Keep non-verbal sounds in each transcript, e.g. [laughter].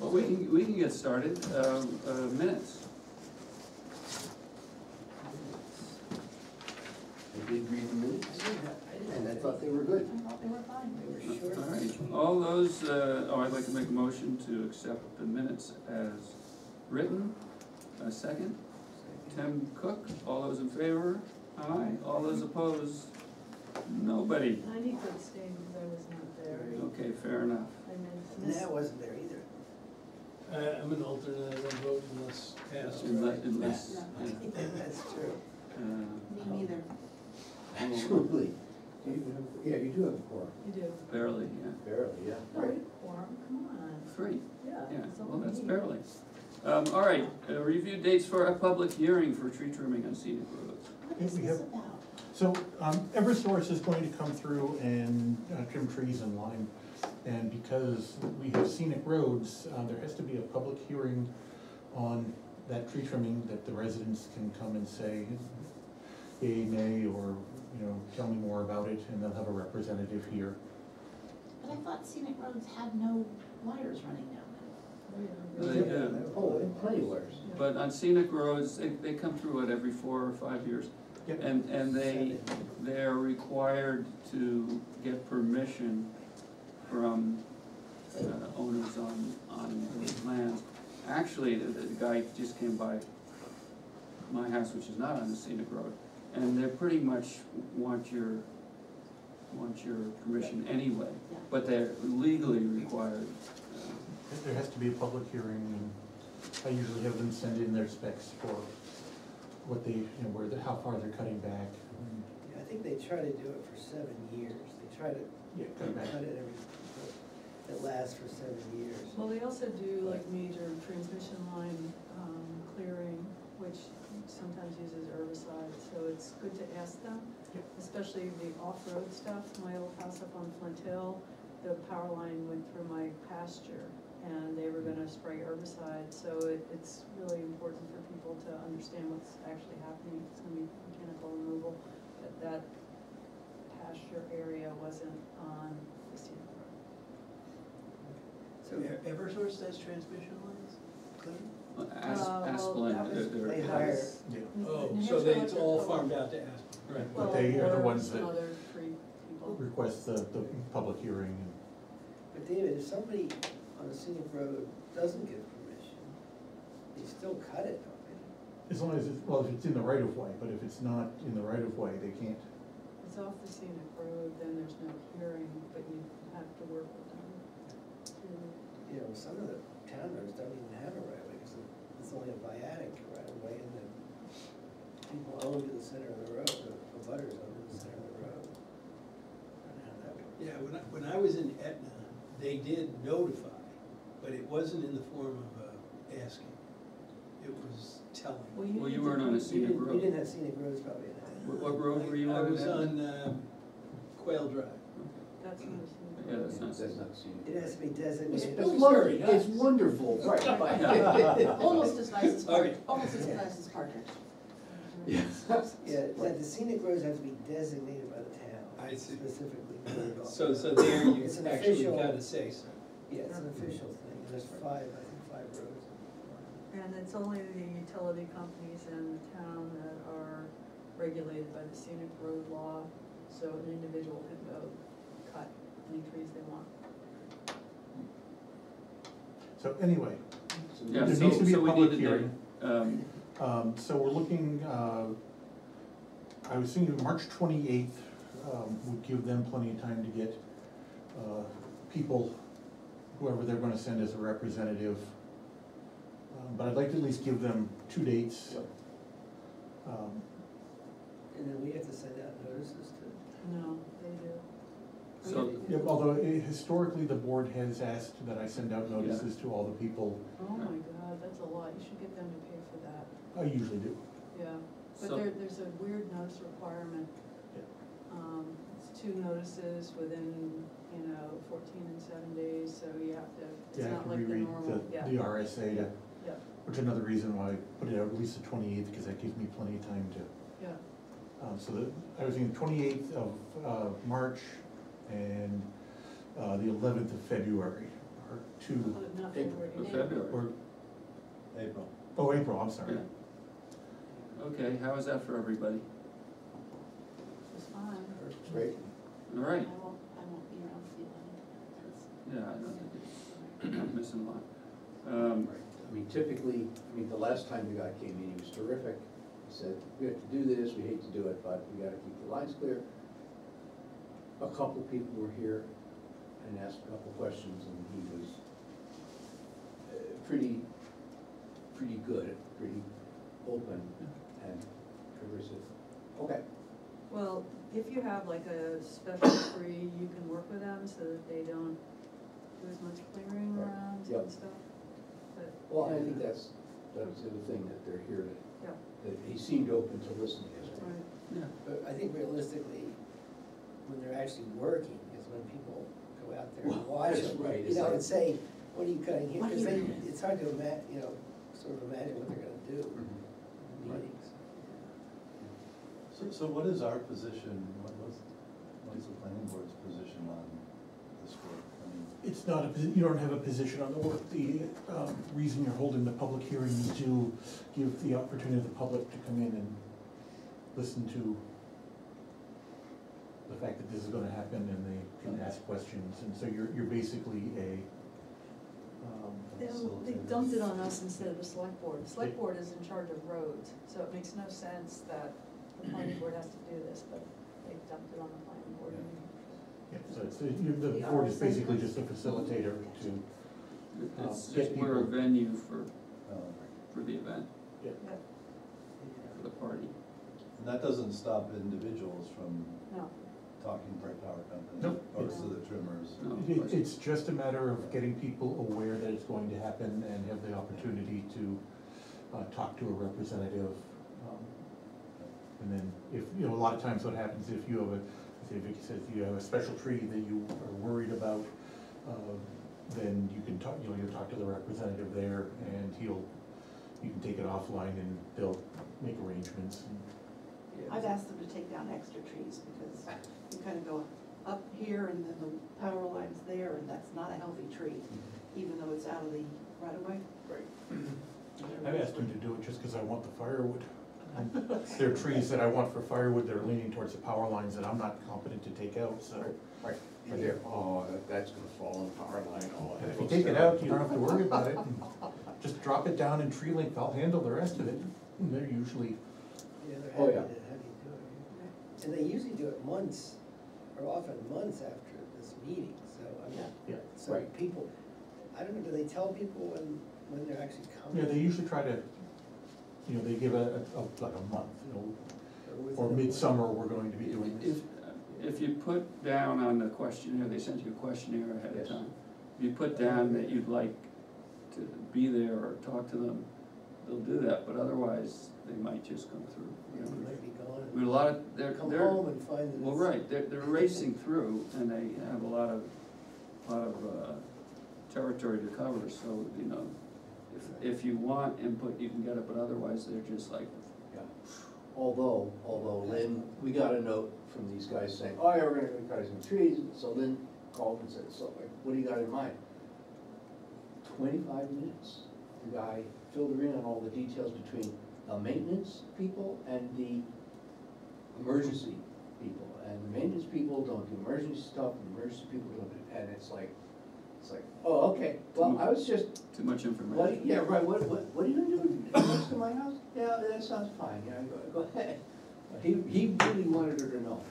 Well, we can, we can get started, um, uh, minutes. I did read the minutes, I didn't have- I didn't and I have thought they were good. I thought they were fine. They were short. All right, all those, uh, oh, I'd like to make a motion to accept the minutes as written. A second, Tim Cook, all those in favor? Aye, all those opposed? Nobody. I need to abstain because I was not there. Okay, fair enough. I missed. Nat wasn't there either. Uh, I'm an alternate, I won't vote unless passed. Unless, unless, yeah, [laughs] That's true. uh, Me neither. Actually, do you have, yeah, you do have a quorum, You do. barely, yeah, barely, yeah. No, we quorum, come on. three, Yeah. yeah, all well, we that's need. barely. Um, all right, uh, review dates for a public hearing for tree trimming on scenic roads. What is We this have- about? So, um, Eversource is going to come through and uh, trim trees in line. And because we have scenic roads, uh, there has to be a public hearing on that tree trimming that the residents can come and say yea, nay, or, you know, tell me more about it, and they'll have a representative here. But I thought scenic roads had no wires running down Oh, They do. Oh, and plenty worse. But on scenic roads, they, they come through it every four or five years. Yep. And, and they, they're required to get permission from uh, owners on, on those lands. Actually, the, the guy just came by my house, which is not on the scenic road, and they pretty much want your, want your permission anyway, but they're legally required. uh, There has to be a public hearing, and I usually have them send in their specs for what they, you know, where, the- how far they're cutting back. and, Yeah, I think they try to do it for seven years. They try to Yeah, cutting back. cut it every, but it lasts for seven years. Well, they also do like major transmission line, um, clearing, which sometimes uses herbicide, so it's good to ask them. Yep. Especially the off-road stuff, my old house up on Flint Hill, the power line went through my pasture, and they were gonna spray herbicide, so it, it's really important for people to understand what's actually happening, it's gonna be mechanical removal, but that pasture area wasn't on the scenic road. So Eversource does transmission lines? Clear? As, Uh, well, Asplundh, that was- they're- They they're- hire, Yeah. Oh, so they, it's all farmed out to Asplundh. Right. But they are the Well, or ones some that other free people. request the, the public hearing. and- but David, if somebody on a scenic road doesn't give permission, they still cut it, don't they? As long as it's, well, if it's in the right of way, but if it's not in the right of way, they can't. It's off the scenic road, then there's no hearing, but you have to work with them. to- You know, some of the town roads don't even have a right of way, because it's only a viatic right of way, and then people own to the center of the road, the abutters own to the center of the road. I don't know how that works. Yeah, when I, when I was in Etna, they did notify, but it wasn't in the form of uh, asking. It was telling. Well, need you weren't on a scenic You didn't, you didn't have scenic roads probably in that. What, what road were you on? I was Ed? on um, Quail Drive. That's not a scenic Yeah, that's not- That's not seen. It has to be designated. It's designated. lovely, it's wonderful, right. [laughs] [laughs] Almost as nice as Part, Okay. almost as nice as Partridge. Yeah. Yeah, that the scenic roads have to be designated by the town. I see. Specifically. So, so there you It's an actually official- gotta say so. Yeah, it's an official thing, there's five, I think, five roads. And it's only the utility companies in the town that are regulated by the scenic road law, so an individual can go cut any trees they want. So anyway, Yeah, There so, needs to be a so we public need to, hearing. um, um, so we're looking, uh, I was thinking March twenty-eighth, um, would give them plenty of time to get, uh, people, whoever they're gonna send as a representative. Um, But I'd like to at least give them two dates. Um, And then we have to send out notices to, No, they do. So- Yeah, although eh, historically, the board has asked that I send out notices to all the people, Oh my god, that's a lot, you should get them to pay for that, I usually do. yeah. But So- there, there's a weird notice requirement. Yeah. Um, it's two notices within, you know, fourteen and seven days, so you have to, it's Yeah, I not can like the reread normal, the, yeah. the RSA, Yeah, yeah, which is another reason why I put it out at least the twenty-eighth, because that gives me plenty of time to yeah. Um, so the, I was thinking twenty-eighth of, uh, March and uh, the eleventh of February, or two, Uh, Not February. For April. February. or, April. oh, April, I'm sorry. Yeah. Okay, how is that for everybody? It's fine. Great. All I right, won't, I won't be around for the eleventh, yeah, I don't think it's, I'm missing a lot. Um, Right. I mean, typically, I mean, the last time the guy came in, he was terrific. He said, we have to do this, we hate to do it, but we gotta keep the lines clear. A couple people were here and asked a couple questions, and he was uh, pretty, pretty good, pretty open and progressive. Okay, Well, if you have like a special tree, you can work with them so that they don't do as much clearing Right. around Yep. and stuff, but. well, I think that's, that's the other thing, that they're here to, Yeah, that he seemed open to listening yesterday. right. yeah, But I think realistically, when they're actually working, is when people go out there and Well, watch that's them. right, You it's know, like- and say, what are you cutting here? What are Because you they, doing? it's hard to ima, you know, sort of imagine what they're gonna do in mm-hmm. Right. meetings. So, so what is our position, what was, what is the planning board's position on this work? I mean, It's not a, posi- you don't have a position on the work, the, um, reason you're holding the public hearing is to give the opportunity of the public to come in and listen to the fact that this is gonna happen and they can ask questions, and so you're, you're basically a, um, They they dumped it on us instead of the select board. The select board is in charge of roads, so it makes no sense that the planning board has to do this, but they dumped it on the. Yeah, so it's, you, the board is basically just a facilitator to, it's Um, just, get we're a people- venue for, uh, for the event, yeah, Yeah, for the party. And that doesn't stop individuals from no, talking to the power company, Nope. opposed to the trimmers. No, It, it's just a matter of getting people aware that it's going to happen and have the opportunity to, uh, talk to a representative. um, And then if, you know, a lot of times what happens if you have a, say Vicky says, if you have a special tree that you are worried about, uh, then you can talk, you know, you'll talk to the representative there and he'll, you can take it offline and they'll make arrangements I've asked them to take down extra trees because you kind of go up here and then the power line's there and that's not a healthy tree, even though it's out of the right of way. Right. [clears throat] I've asked him to do it just because I want the firewood. And [laughs] There are trees that I want for firewood that are leaning towards the power lines that I'm not competent to take out, so. Right, and they're, oh, that- that's gonna fall on the power line, oh. And if you take it out, you don't have to worry about it. [laughs] Just drop it down in tree length, I'll handle the rest of it. And They're usually, Yeah, they're Oh, happy to yeah. have you do it. And they usually do it months, or often months after this meeting, so I mean, yeah, so Right. people, I don't know, do they tell people when, when they're actually coming? yeah, they usually try to, you know, they give a, a, like a month, you know, Or within or a month? midsummer, we're going to be doing If, this. if you put down on the questionnaire, they sent you a questionnaire ahead of Yes. time. If you put down that you'd like to be there or talk to them, they'll do that, but otherwise, they might just come through. you You know. might be gone. I mean, a lot of, they're, Come they're, home and find that well, it's- right, they're, they're racing through and they have a lot of, lot of, uh, territory to cover, so, you know, if, if you want input, you can get it, but otherwise, they're just like, Yeah. Although, although Lynn, we got a note from these guys saying, oh, yeah, we're gonna be cutting some trees, so Lynn called and said, so, like, what do you got in mind? Twenty-five minutes, the guy filled her in on all the details between the maintenance people and the emergency people. And the maintenance people don't do emergency stuff, and the emergency people don't do, and it's like, it's like, oh, okay, well, I was just too much information. what, yeah, right, what, what, what are you gonna do, next to my house? Yeah, that sounds fine, yeah, go, go ahead. He, he really wanted her to know.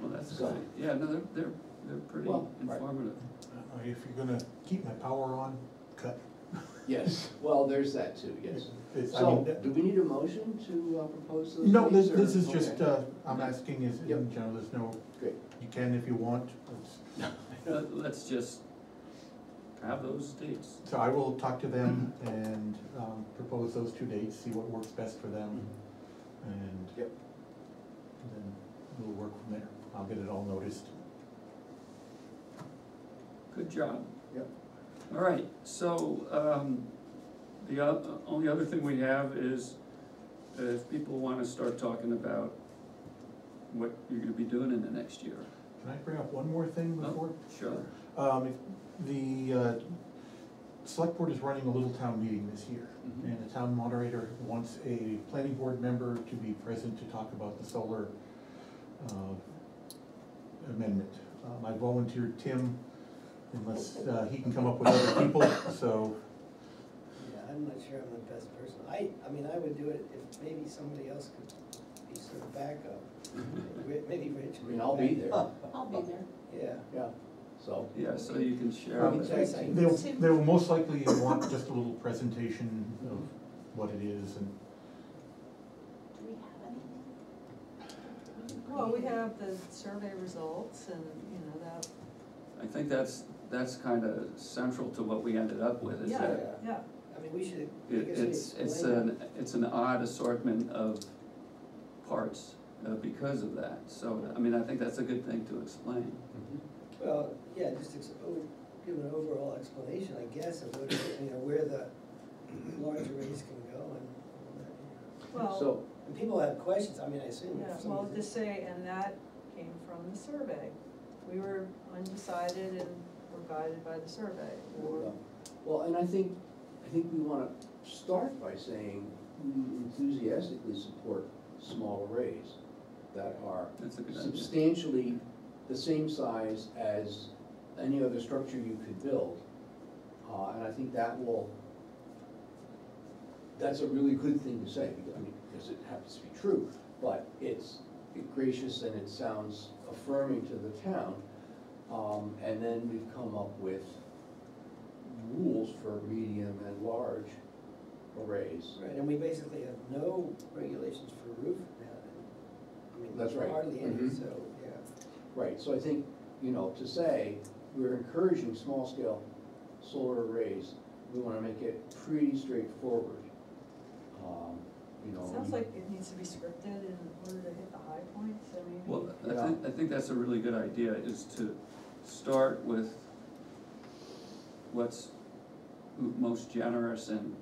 Well, that's, So- yeah, no, they're, they're, they're pretty Well, right. informative. Uh, If you're gonna keep my power on, cut. [laughs] Yes, well, there's that too, yes. It's, I So, mean, do we need a motion to uh, propose those No, this, dates, or- this is just, okay. uh, I'm asking is, Yep. in general, there's no, Great. you can if you want. It's- [laughs] Let- [laughs] Let's just have those dates. So I will talk to them and, um, propose those two dates, see what works best for them, and Yep, then we'll work from there. I'll get it all noticed. Good job. yep. All right, so, um, the o- only other thing we have is if people wanna start talking about what you're gonna be doing in the next year. can I bring up one more thing Oh, before? Sure. Um, the, uh, select board is running a little town meeting this year, Mhm. and the town moderator wants a planning board member to be present to talk about the solar, uh, amendment. Um, I volunteered Tim, unless, uh, he can come up with other people, so, Yeah, I'm not sure I'm the best person. I, I mean, I would do it if maybe somebody else could be sort of backup. Ri- Maybe Rich. I mean, I'll be there, [laughs] I'll be there. Yeah. yeah, so. Yeah, so you can share. Probably with- tag team. they'll, they will most likely want just a little presentation of what it is and Do we have anything? Well, we have the survey results and, you know, that, I think that's, that's kind of central to what we ended up with, is yeah, that yeah. I mean, we should, I it, guess we it's, it's explain an, it's an odd assortment of parts uh, because of that. So, I mean, I think that's a good thing to explain. Well, yeah, just ex- give an overall explanation, I guess, of what, you know, where the large arrays can go and all that. you. Well, So, And people have questions, I mean, I assume. yeah, some well, of to say, and that came from the survey. We were undecided and were guided by the survey, or, well, and I think, I think we wanna start by saying we enthusiastically support small arrays that are That's a good idea. substantially the same size as any other structure you could build. Uh, and I think that will, that's a really good thing to say, because, I mean, because it happens to be true, but it's gracious and it sounds affirming to the town. Um, and then we've come up with rules for medium and large arrays. Right, and we basically have no regulations for roof. I mean, That's right. Hardly any, Mhm. so, yeah. Right, so I think, you know, to say, we're encouraging small-scale solar arrays, we wanna make it pretty straightforward. Um, You know. sounds we- like it needs to be scripted in order to hit the high points, I mean. Well, I Yeah. think, I think that's a really good idea, is to start with what's m- most generous and,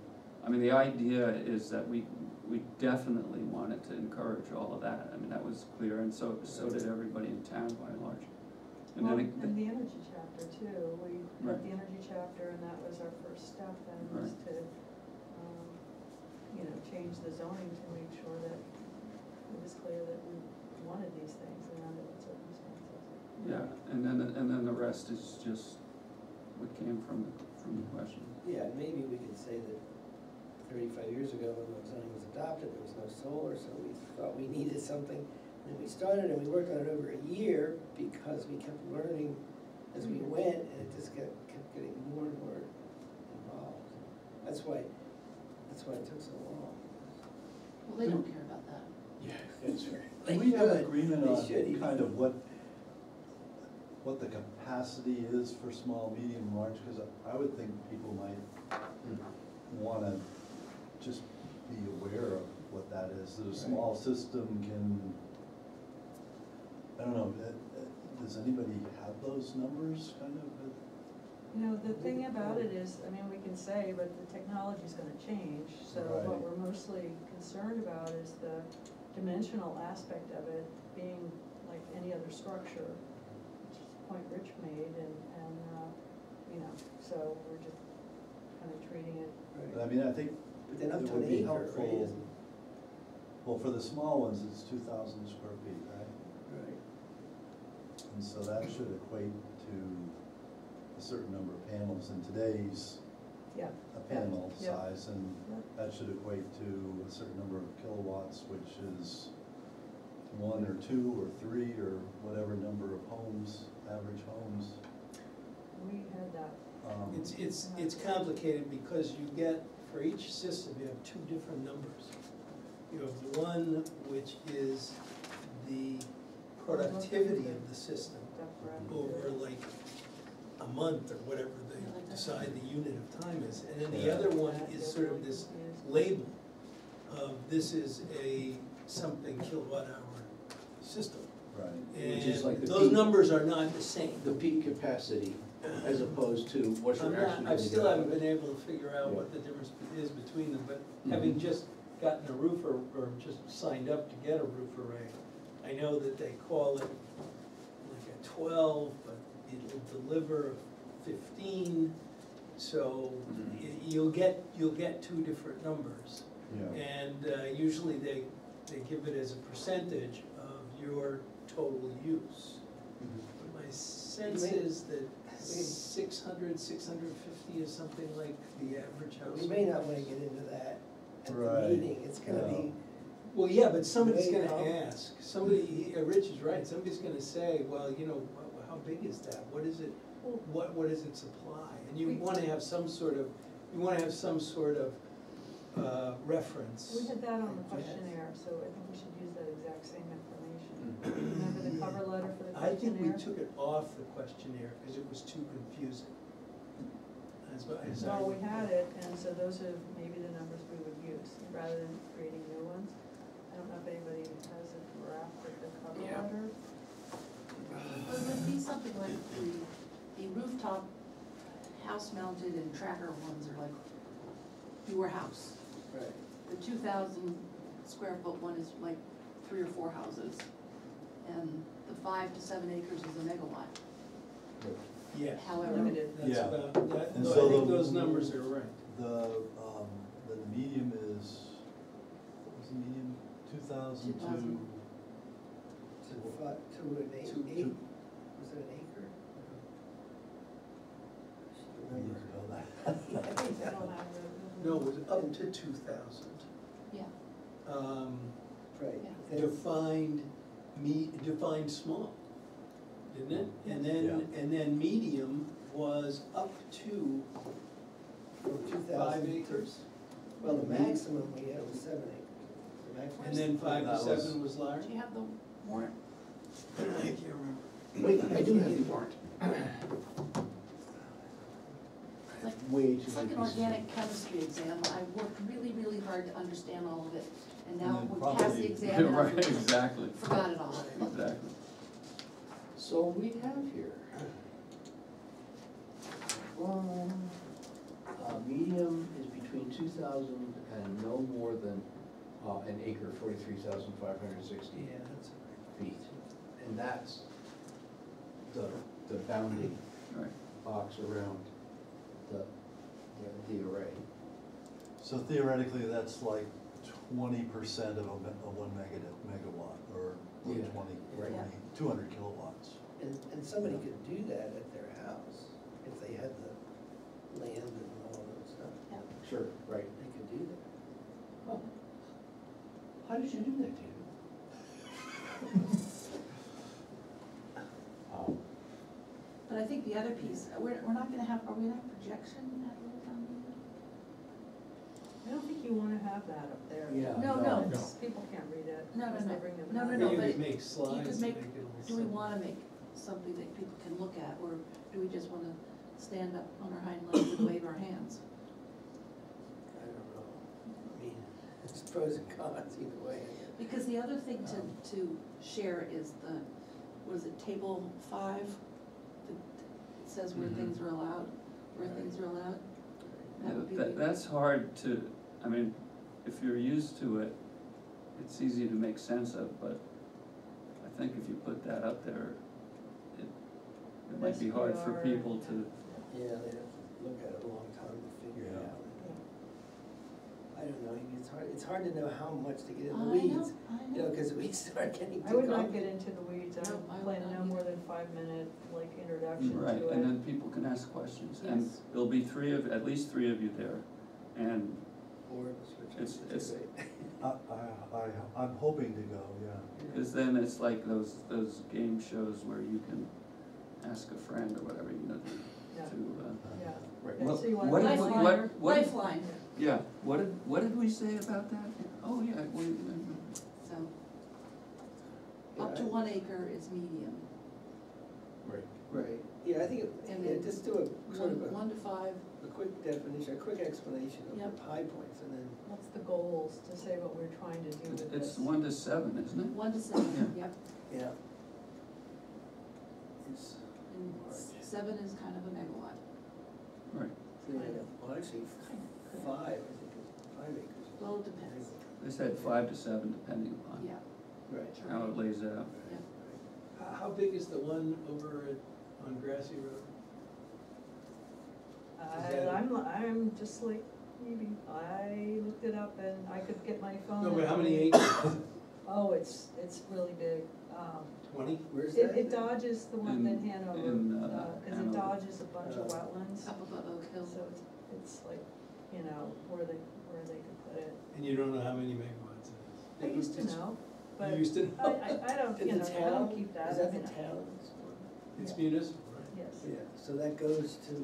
I mean, the idea is that we, we definitely wanted to encourage all of that. I mean, that was clear, and so, so did everybody in town by and large. And Well, then, it- and the energy chapter too, we Right. had the energy chapter and that was our first step then, was Right. to, um, you know, change the zoning to make sure that it was clear that we wanted these things and under what circumstances. yeah, and then, and then the rest is just what came from, from the question. Yeah, and maybe we could say that thirty-five years ago, when the zoning was adopted, there was no solar, so we thought we needed something. And we started and we worked on it over a year because we kept learning as we hmm. went and it just kept, kept getting more and more involved. That's why, that's why it took so long. Well, they don't care about that. Yeah, that's right. [laughs] They Do we have should. agreement They on should even. kind of what, what the capacity is for small, medium, large? Cause I would think people might hmm. wanna just be aware of what that is, that a small system can, I don't know, uh, uh, does anybody have those numbers kind of? uh, You know, the thing about it is, I mean, we can say, but the technology's gonna change, so what Right. we're mostly concerned about is the dimensional aspect of it being like any other structure, which is the point Rich made, and, and, uh, you know, so we're just kind of treating it, But I mean, I think But then up it to would an be acre, right, helpful, isn't? well, for the small ones, it's two thousand square feet, right? Right. And so that should equate to a certain number of panels in today's, yeah, a panel Yeah. size, and yeah. that should equate to a certain number of kilowatts, which is one or two or three or whatever number of homes, average homes. We had that, Um, It's, it's, it's complicated because you get, for each system, you have two different numbers. You have one which is the productivity of the system over like a month or whatever they decide the unit of time is. And then the other one is sort of this label of this is a something kilowatt hour system. Right. Which is like And the those peak- numbers are not the same. The peak capacity as opposed to what I'm you're not, I gonna still get out haven't of been able to figure out what the difference is between them, but having Mhm. just gotten a roof or, just signed up to get a roof array, I know that they call it like a twelve, but it'll deliver fifteen. So Mhm. y- you'll get, you'll get two different numbers. Yeah. And uh, usually they, they give it as a percentage of your total use. But My sense is that six hundred, six hundred fifty is something like the average house. We may not wanna get into that at the Right. meeting, it's gonna No. be, Well, yeah, but somebody's May gonna come. ask, somebody, uh, Rich is right, somebody's gonna say, well, you know, wha- how big is that? What is it, what, what does it supply? And you We- wanna have some sort of, you wanna have some sort of, uh, reference. We had that on the questionnaire, so I think we should use that exact same information. Remember the cover letter for the I think we questionnaire? took it off the questionnaire, cause it was too confusing. That's what, as I Well, we had it, and so those are maybe the numbers we would use, rather than creating new ones. I don't know if anybody has a draft of the cover Yeah. letter. Well, it would be something like the, the rooftop, house mounted and tracker ones are like your house. right, The two thousand square foot one is like three or four houses. And the five to seven acres is a megawatt, Yeah, however. Limited. that's Yeah. about, that, And no, so I think the- those numbers are right. The, um, the medium is, what was the medium, two thousand to? 2,000. to fi- to an eight, Two- eight, two- was it an acre? I need to know that. [laughs] Don't have. [laughs] No, it was up to two thousand. Yeah, Um, Right. Yeah. then- defined me, defined small, didn't it? And then, Yeah. and then medium was up to From two five thousand. acres. Well, the maximum we had was seven acres. The maximum- And then five to That was- seven was large? do you have the warrant? [coughs] I can't remember. Wait, I do have the warrant. It's like, Way too it's like an organic chemistry exam, I worked really, really hard to understand all of it, and now And then we passed the [laughs] exam and Right, I exactly, forgot it all. exactly. So we have here. Um, uh, medium is between two thousand and no more than, uh, an acre, forty-three thousand five hundred sixty Yeah, that's feet. And that's the, the bounding Right, box around the, the, the array. So theoretically, that's like twenty percent of a, me- of one mega, megawatt, or Yeah, twenty, right. twenty, two hundred kilowatts. And, and somebody could do that at their house, if they had the land and all that stuff, Yeah. Sure, right. they could do that. Oh. How did you do that, David? Um, But I think the other piece, we're, we're not gonna have, are we gonna have projection at Little Town Meeting? I don't think you wanna have that up there. Yeah. No, no. no, It's- People can't read it. No, no, unless they no. bring them No, out. no, no, You but could make slides. you could and make, it a do we little wanna make something that people can look at, or do we just wanna stand up on our hind legs and wave our hands? I don't know, I mean, it's pros and cons either way. Because the other thing to, to share is the, what is it, table five? The- It says where Mhm. things are allowed, where things are allowed. That would be. That, that's hard to, I mean, if you're used to it, it's easy to make sense of, but I think if you put that up there, it, it might be hard for SPR, people to, Yeah, they'd have to look at it a long time to figure it Yeah. out. I don't know, it's hard, it's hard to know how much to get in the I know, weeds, I you know, know. cause we [laughs] start getting I too would not complicated. get into the weeds, I No, would I would plan not no either. more than five minute, like, introduction to it. right, and then people can ask questions. And Yes. there'll be three of, at least three of you there, and Or switch It's- it it's- it. I, I, I, I'm hoping to go, yeah. Because then it's like those, those game shows where you can ask a friend or whatever, you know, Yeah. to, uh, Yeah. Right. Well, so you want what did- Lifeline, what- what- lifeline, yeah, what did, what did we say about that? Oh, yeah, we, so. Yeah, Up to I- one acre is medium, Right. Right, yeah, I think, it- And yeah, then just do a sort one, of a, one to five, a quick definition, a quick explanation of Yep. the high points and then, What's the goals to say what we're trying to do it's, with it's this? one to seven, isn't it? one to seven, yep, yeah. It's, uh, and s- seven is kind of a megawatt. Right, yeah, well, actually, five, I think is five acres. Well, it depends, they said five to seven depending upon yeah, Right. How it lays out. yeah. How, how big is the one over at, on Grasse Road? I, that- I'm, I'm just like, maybe, I looked it up and I could get my phone. No, but how many [coughs] acres? Oh, it's, it's really big, um, Twenty? Where's it, that? it dodges the one in In- Hanover, in, uh, uh, cause it Hanover. dodges a bunch of Oh. wetlands. Up above Oak Hill. So it's, it's like, you know, where they, where they could put it. And you don't know how many megawatts it is? I used to know, but You used to I, know? I, I don't, [laughs] Did you the know, I town, don't keep that. is I that the mean, town's one? It's Yeah. municipal, right? Yes. Yeah, so that goes to,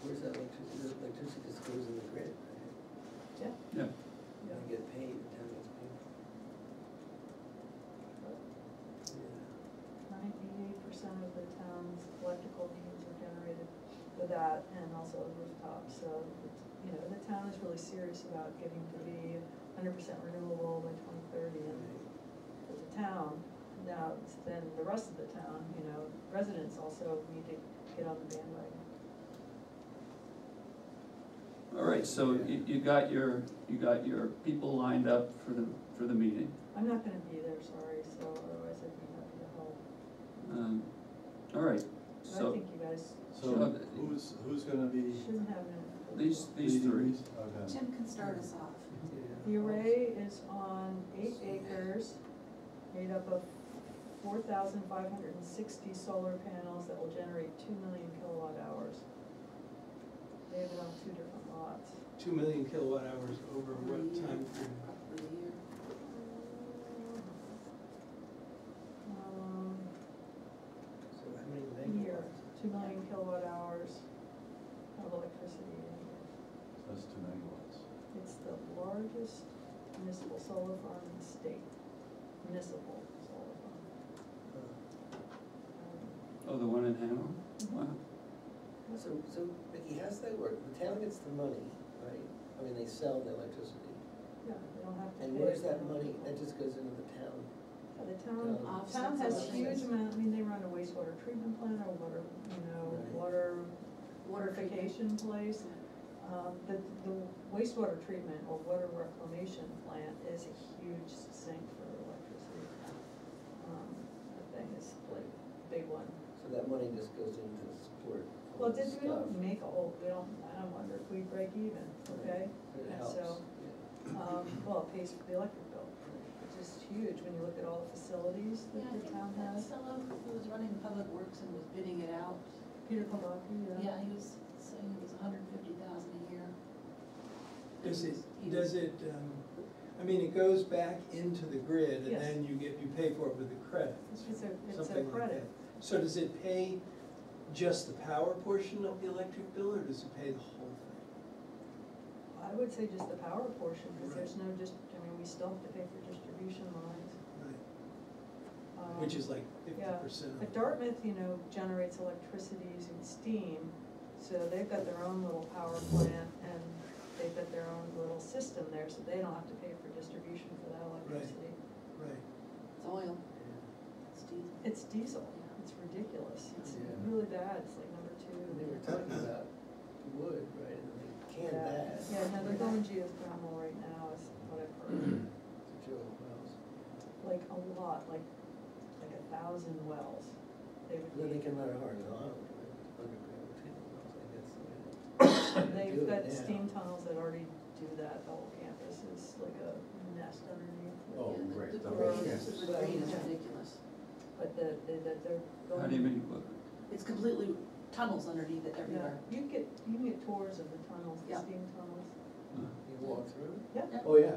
where's that electricity, the electricity just goes in the grid, right? Yeah. Yeah, You Yeah. get paid, the town gets paid. Yeah. Ninety-eight percent of the town's electrical needs are generated with that and also rooftop, so, you know, the town is really serious about getting to be hundred percent renewable by twenty thirty and for the town. Now, it's then the rest of the town, you know, residents also need to get on the bandwagon. all right, so you, you got your, you got your people lined up for the, for the meeting. I'm not gonna be there, sorry, so otherwise I'd be happy to help. Um, All right, But I so think you guys So who's, who's gonna be? shouldn't have an. these, these leading three, these? Okay. Tim can start us off. The array is on eight acres, made up of four thousand five hundred and sixty solar panels that will generate two million kilowatt hours. They have it on two different lots. Two million kilowatt hours over what year, time period? Year. Um, So how many year, megawatts? two million kilowatt hours of electricity a year. That's two megawatts. It's the largest municipal solar farm in the state, municipal solar farm. Um, oh, the one in Hanover? Wow, So, so, Vicky, how's that work? The town gets the money, right? I mean, they sell the electricity. Yeah, they don't have to pay. And where's that it. money? That just goes into the town. Yeah, The town, Town town has huge amount, I mean, they run a wastewater treatment plant or water, you know, Right. water Water waterification place. Um, the, the wastewater treatment or water reclamation plant is a huge sink for electricity. Um, the thing is like, big one. So that money just goes into support all Well, this did, we stuff. don't make a whole, we don't, I don't wonder if we break even, okay? But it And helps, so, yeah. Um, well, it pays for the electric bill, which is huge when you look at all the facilities Yeah, that I the think town that has. fellow who was running Public Works and was bidding it out, Peter Kulbacki, yeah. yeah, he was saying it was a hundred and fifty thousand a year. Does it, does it, um, I mean, it goes back into the grid and Yes. then you get, you pay for it with the credit. It's it's a, it's a something like credit. That. So does it pay just the power portion of the electric bill or does it pay the whole thing? I would say just the power portion, because there's no just, I mean, we still have to pay for distribution lines. Right, Um, which is like fifty yeah. percent. But Dartmouth, you know, generates electricity using steam, so they've got their own little power plant and they've got their own little system there, so they don't have to pay for distribution for that electricity. Right, It's oil, it's diesel. It's diesel, it's ridiculous, it's Yeah. really bad, it's like number two. And they were talking about wood, right, and they canned Yeah. that. Yeah, no, they're going geothermal right now, is what I've heard, To drill wells. like a lot, like, like a thousand wells. They would And then they need, can run it horizontal, right, underground treatment wells, I guess. the way they- they've do it got now. steam tunnels that already do that, the whole campus is like a nest underneath. Oh, Yeah, the- right, The the grade whole is, campus. the grade is Yeah. ridiculous. But the, the- that they're going. how do you mean, what, It's completely tunnels underneath it Yeah, everywhere. you can get, you can get tours of the tunnels, the Yeah. steam tunnels. uh, You walk through? Yeah, Oh, yeah.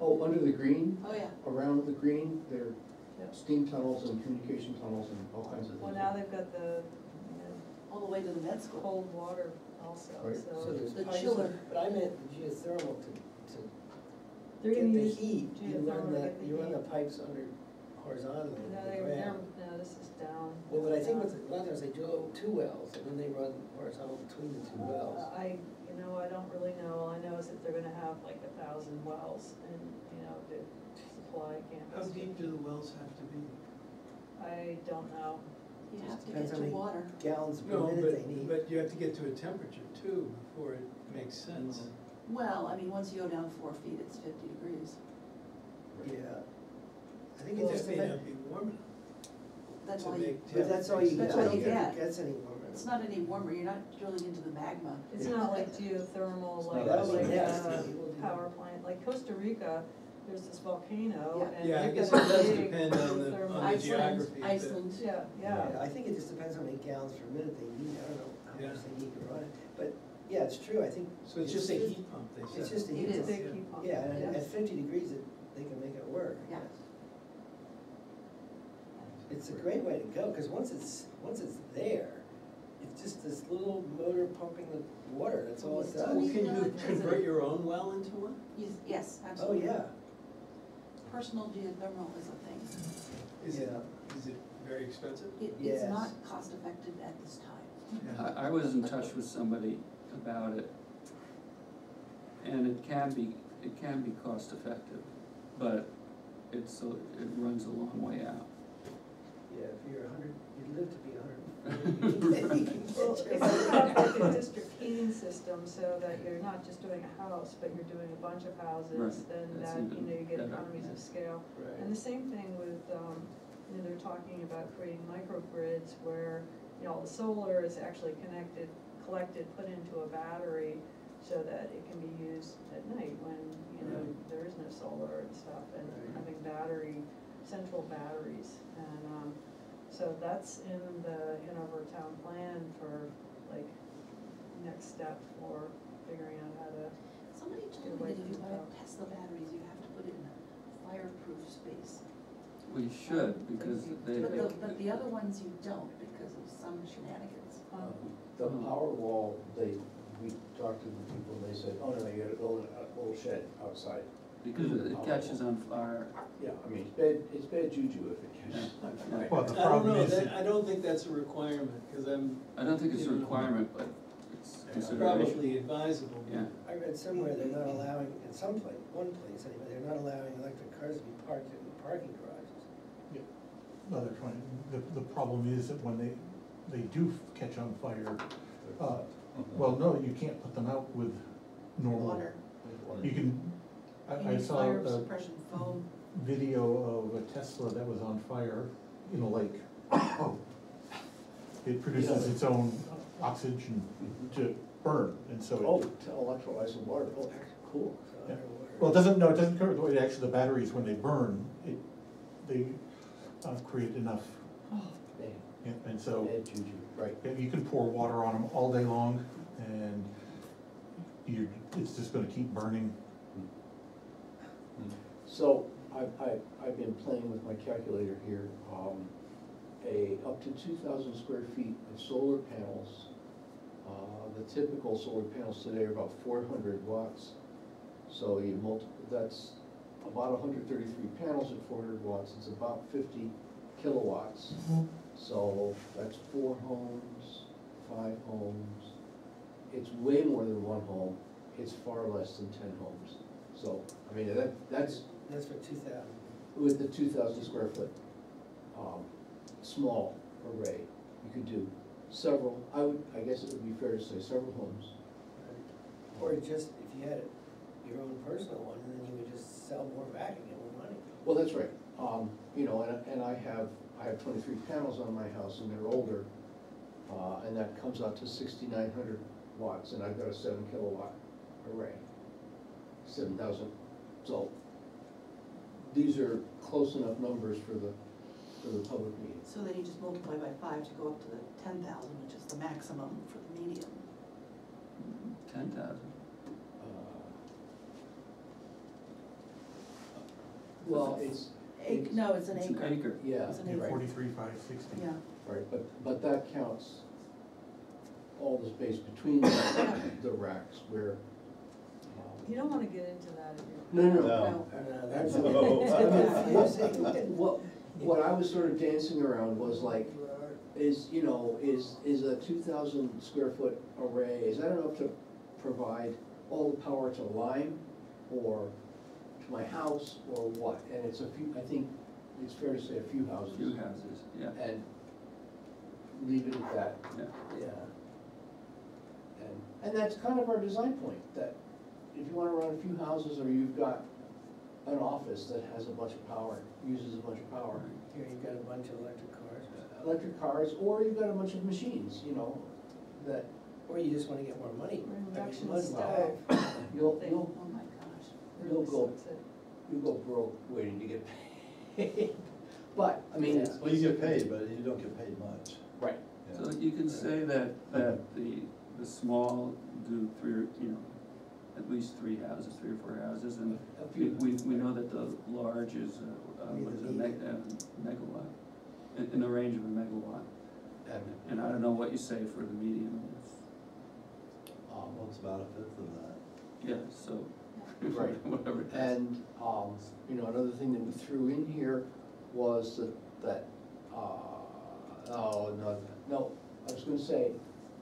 Oh, under the green, Oh, yeah. around the green, there Yep. steam tunnels and communication tunnels and all kinds of things. well, now they've got the, you know, All the way to the med school. cold water also, Right. So so there's The pipes, chiller. but I meant the geothermal to, to they're get gonna the use heat, you geothermal run the, get the you run the pipes under horizontally No, the they, they're, ground. no, this is down. Well, but I think down. with, a lot of times they drill two wells, and then they run horizontal between the two wells. Uh, I, you know, I don't really know, all I know is that they're gonna have like a thousand wells and, you know, to supply how campus. deep do the wells have to be? I don't know, You Just have to depends get how to many water. Gallons per No, minute but, they need. but you have to get to a temperature too before it makes sense. Well, I mean, once you go down four feet, it's fifty degrees. Yeah. I think it Well, just may depends, not be warm enough. that's To all you, make- But that's all you get, That's all you think get. gets any warmer. it's not any warmer, you're not drilling into the magma. It's not like geothermal, like, not as like nasty. Uh, a power plant, like Costa Rica, there's this volcano Yeah. and Yeah, I they've guess got it does big depend on the, geothermal- on the Iceland, geography. but- Iceland. Yeah, yeah. I think it just depends how many gallons per minute they need, I don't know how Yeah. much they need to run it, but, yeah, it's true, I think. So it's just a heat pump, they said. It's just a It heat is. pump. Big heat pump. Yeah, and Yeah. at fifty degrees, it, they can make it work. Yeah. It's a great way to go, cause once it's, once it's there, it's just this little motor pumping the water, that's all it Still Well, does. can you convert your own well into one? Yes, Yes, Oh, absolutely. yeah, Personal geothermal is a thing. Is it, Yeah. is it very expensive? It, it's Yes. not cost effective at this time. I, I was in touch with somebody about it. And it can be, it can be cost effective, but it's, a- it runs a long way out. Yeah, if you're a hundred, you'd live to be a hundred. and you [laughs] can Well, get if your- you have like a [laughs] district heating system, so that you're not just doing a house, but you're doing a bunch of houses, Right, then that's that, you even know, you get better, economies yeah. of scale. Right. And the same thing with, um, you know, they're talking about creating microgrids where, you know, all the solar is actually connected, collected, put into a battery so that it can be used at night when, you know, Right. there is no solar and stuff, and Right. having battery, central batteries. And, um, so that's in the Hanover town plan for, like, next step for figuring out how to, Somebody told me that if you buy Tesla batteries, you have to put it in a fireproof space. We should, because they, But the, but the other ones you don't because of some shenanigans. um, The power wall, they, we talked to the people, and they said, oh, no, you gotta build a a little shed outside. Because it it catches on fire. Yeah, I mean, it's bad, it's bad juju if it catches on fire. Well, the I don't problem know, is, that, that- I don't think that's a requirement, cause I'm I don't think it's a requirement, but it's it's consideration. probably advisable. Yeah. I read somewhere they're not allowing, in some place, one place anyway, they're not allowing electric cars to be parked in the parking garages. no, they're trying, the, the problem is that when they, they do catch on fire, uh, well, no, you can't put them out with normal. Water, You can, I, I any saw fire a suppression foam. video of a Tesla that was on fire in a lake. It produces its own oxygen to burn, and so Oh, it, to electrolyze some water, oh, cool. Yeah. well, it doesn't, no, it doesn't, cover- it actually, the batteries, when they burn, it, they, uh, create enough, Bad, yeah, and so. bad juju, right. Yeah, You can pour water on them all day long and you, it's just gonna keep burning. So, I've, I've, I've been playing with my calculator here, um, a, up to two thousand square feet of solar panels. Uh, the typical solar panels today are about four hundred watts, so you multi, that's about hundred thirty-three panels at four hundred watts, it's about fifty kilowatts. So, that's four homes, five homes, it's way more than one home, it's far less than ten homes. So, I mean, that, that's That's for two thousand. with the two thousand square foot, um, small array, you could do several, I would, I guess it would be fair to say several homes. Or just, if you had your own personal one, and then you would just sell more back and get more money. Well, that's right, um, you know, and, and I have, I have twenty-three panels on my house and they're older, uh, and that comes out to sixty-nine hundred watts, and I've got a seven kilowatt array, seven thousand, so these are close enough numbers for the, for the public meeting. So then you just multiply by five to go up to the ten thousand, which is the maximum for the medium. Ten thousand. Uh, Well, it's, Ac- no, it's an It's an acre. acre. yeah, It's an acre. right, Forty-three, five sixty. Yeah, right, but, but that counts all the space between the the racks where. You don't wanna get into that if you're. No, no, no. No. No, that's, No. that's confusing. What, what I was sort of dancing around was like, is, you know, is, is a two thousand square foot array, is that enough to provide all the power to Lyme? Or to my house, or what? And it's a few, I think, it's fair to say a few houses. Few houses, yeah, And leave it at that. yeah. Yeah. And, and that's kind of our design point, that if you wanna run a few houses, or you've got an office that has a bunch of power, uses a bunch of power, Here you've got a bunch of electric cars. electric cars, or you've got a bunch of machines, you know, that Or you just wanna get more money. Or I mean, induction money- stove. [coughs] you'll, Thing. you'll, Oh my gosh. you'll go, sucks it. you'll go broke waiting to get paid. [laughs] But, I mean, it's. Well, you get paid, but you don't get paid much. Right, Yeah. So you can say that, that the, the small do three, or, you know, at least three houses, three or four houses, and a we, few. we, we know that the large is, uh, uh, what is it, meg, uh, megawatt, in, in the range of a megawatt. And, And I don't know what you say for the medium, it's, um, Well, it's about a fifth of that. yeah, so, Right. [laughs] whatever it is. And, um, you know, another thing that we threw in here was that, that, uh, oh, no, no, I was gonna say,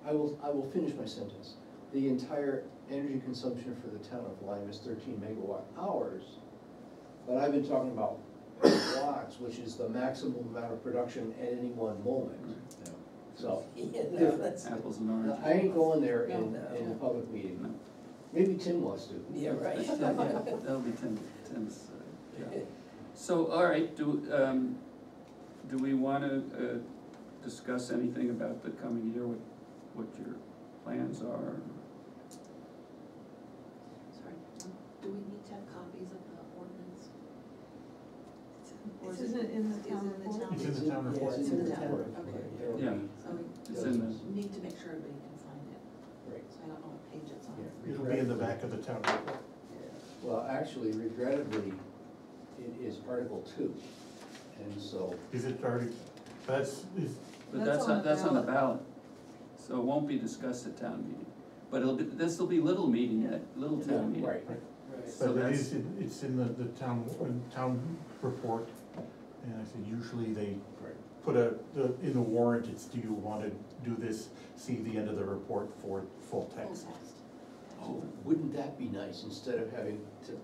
I will, I will finish my sentence. The entire energy consumption for the town of Lyme is thirteen megawatt hours, but I've been talking about watts, which is the maximum amount of production at any one moment, Yeah. so. [laughs] Yeah, no, that's, Apples and oranges. I ain't going there in, No, no. in a public meeting, No. maybe Tim wants to. yeah, [laughs] right. That's- yeah, That'll be Tim, Tim's, uh, job. So, all right, do, um, do we wanna, uh, discuss anything about the coming year, what, what your plans are? Sorry, um, do we need to have copies of the ordinance? Or This is isn't in the is it town in the report? town? It's in the town report. it's in the town report, report, okay. Yeah. So we It's in the, need to make sure everybody can find it, Right. so I don't know what page it's on. Yeah. It'll be in the back of the town report. Well, actually, regrettably, it is Article Two, and so, Is it already, that's, is, but That's that's, on on the that's on the ballot. ballot, so it won't be discussed at town meeting. But it'll be, this'll be little meeting, at little town meeting. right, Right. So but it that's- is, in- it's in the, the town, uh, town report. And I said, usually they right. put a, the, in the warrant, it's, do you wanna do this, see the end of the report for full Full text? text. Oh, wouldn't that be nice, instead of having to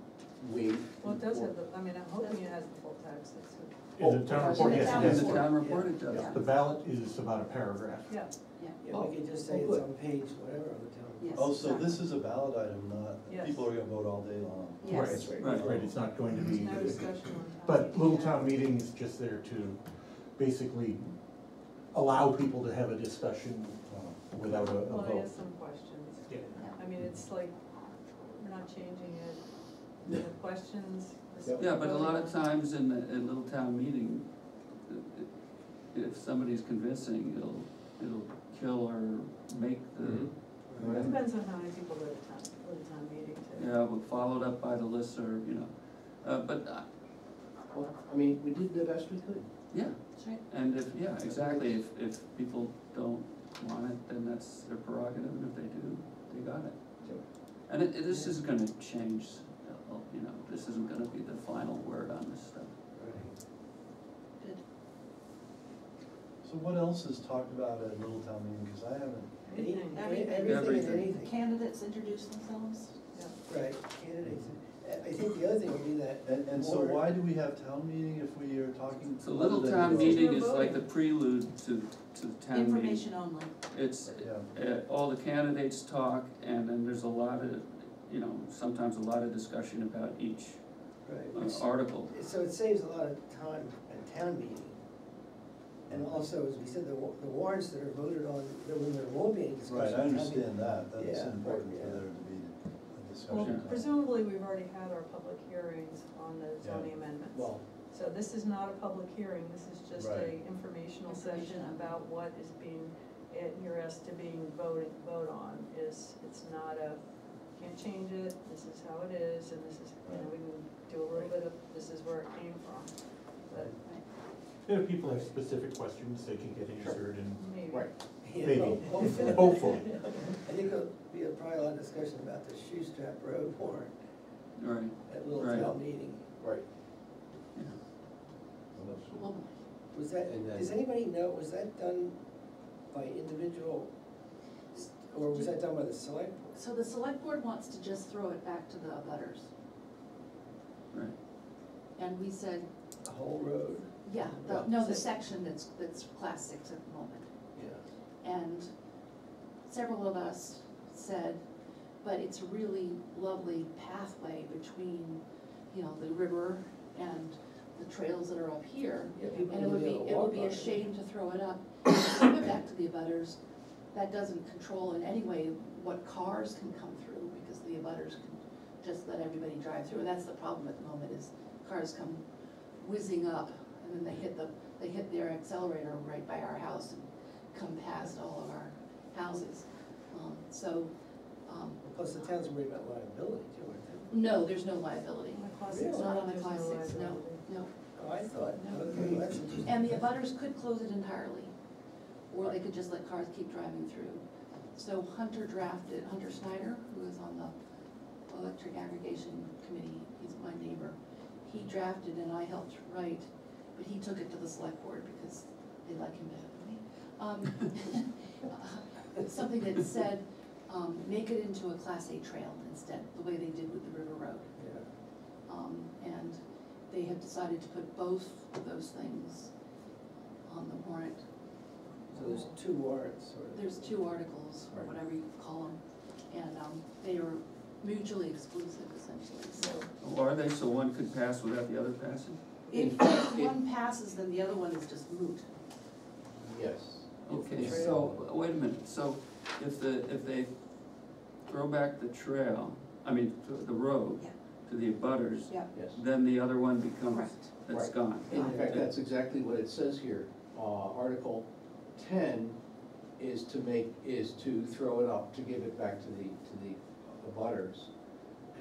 wait? Well, it does have the, I mean, I'm hoping it has the full text, that's it. In the town Oh, report, yes, it In the report. town report, it does. Yeah. The ballot is about a paragraph. Yeah, Yeah, Yeah, we could just say Oh, it's good. on page whatever on the town. Yes. Oh, so exactly. this is a ballot item, not, Yes. people are gonna vote all day long. Yes. Right. Right. Right, it's not going to there's be, no discussion on town. but little yet. town meeting is just there to basically allow people to have a discussion uh, without a, a Well, vote. ask some questions. Yeah. I mean, it's like, we're not changing it, the questions. this Yeah, but a lot of times in the, in little town meeting, i- i- if somebody's convincing, it'll, it'll kill or make the, It Depends on how many people go to town, go to town meeting too. yeah, but followed up by the listserv, you know. Uh, but, uh, Well, I mean, we did the best we could. yeah, That's right. and if, yeah, exactly, if, if people don't want it, then that's their prerogative, and if they do, they got it. And it, it- this isn't gonna change, uh, you know, this isn't gonna be the final word on this stuff. Right. Good. So what else is talked about at Little Town meeting, cause I haven't, Any- Anything. any- Everything. Everything and Everything. anything. Candidates introduce themselves. Yeah. Right, candidates. I I think the other thing would be that. and, and so more- why do we have town meeting if we are talking? So other little than town vote? meeting is like the prelude to, to the town meeting. Information only. It's, Yeah. uh, all the candidates talk, and then there's a lot of, you know, sometimes a lot of discussion about each Right, uh, article. so it saves a lot of time at town meeting. And also, as we said, the wa- the warrants that are voted on, there when there won't be any discussion. Right, I at town meeting. understand that, that's Yeah, important yeah. for there to be a Well, discussion. presumably, we've already had our public hearings on the Yeah. zoning amendments. Well, So this is not a public hearing, this is just a Right. informational session Information. about what is being, it, you're asked to being voted, vote on, is, it's not a, can't change it, this is how it is, and this is, you know, we can do a little bit of, this is where it came from. But If people have specific questions, they can get answered and, maybe. right, Yeah, Maybe. ho- hopefully. Hopefully. [laughs] I think there'll be a- probably a lot of discussion about the shoestrap road warrant Right, at Little Right. Town meeting. right. yeah. Well, Was that, And then- does anybody know, was that done by individual, s- or was that done by the select? board? So the select board wants to just throw it back to the abutters. Right, And we said, The whole road? Yeah, the, no, the section that's, that's class six at the moment. Yeah. And several of us said, but it's a really lovely pathway between, you know, the river and the trails that are up here. Yeah, people And it would be, to it would walk be on a shame to throw it up, give it back to the abutters. That doesn't control in any way what cars can come through, because the abutters can just let everybody drive through. And that's the problem at the moment, is cars come whizzing up, and then they hit the, they hit their accelerator right by our house and come past all of our houses. Um, So, um, Plus the town's worried about liability too, aren't they? no, there's no liability. On the class Really? six, It's not on the there's class no six, no, liability. no. Oh, I thought, No. okay, well, that's interesting. And the abutters could close it entirely, or they could just let cars keep driving through. So Hunter drafted, Hunter Snyder, who is on the electric aggregation committee, he's my neighbor. He drafted and I helped write, but he took it to the select board because they like him better than me. Um, [laughs] Something that said, um, make it into a class A trail instead, the way they did with the River Road. Yeah. Um, and they have decided to put both of those things on the warrant. So there's two warrants, or. There's two articles, or whatever you call them, and, um, they are mutually exclusive essentially, so. Oh, Are they, so one could pass without the other passing? If, if one passes, then the other one is just moot. Yes. Okay, Trail. so, wait a minute, so if the, if they throw back the trail, I mean, th- the road Yeah. to the abutters, Yeah. Yes. then the other one becomes, Correct. it's Right. gone. In fact, that's exactly what it says here. Uh, Article ten is to make, is to throw it up, to give it back to the, to the abutters.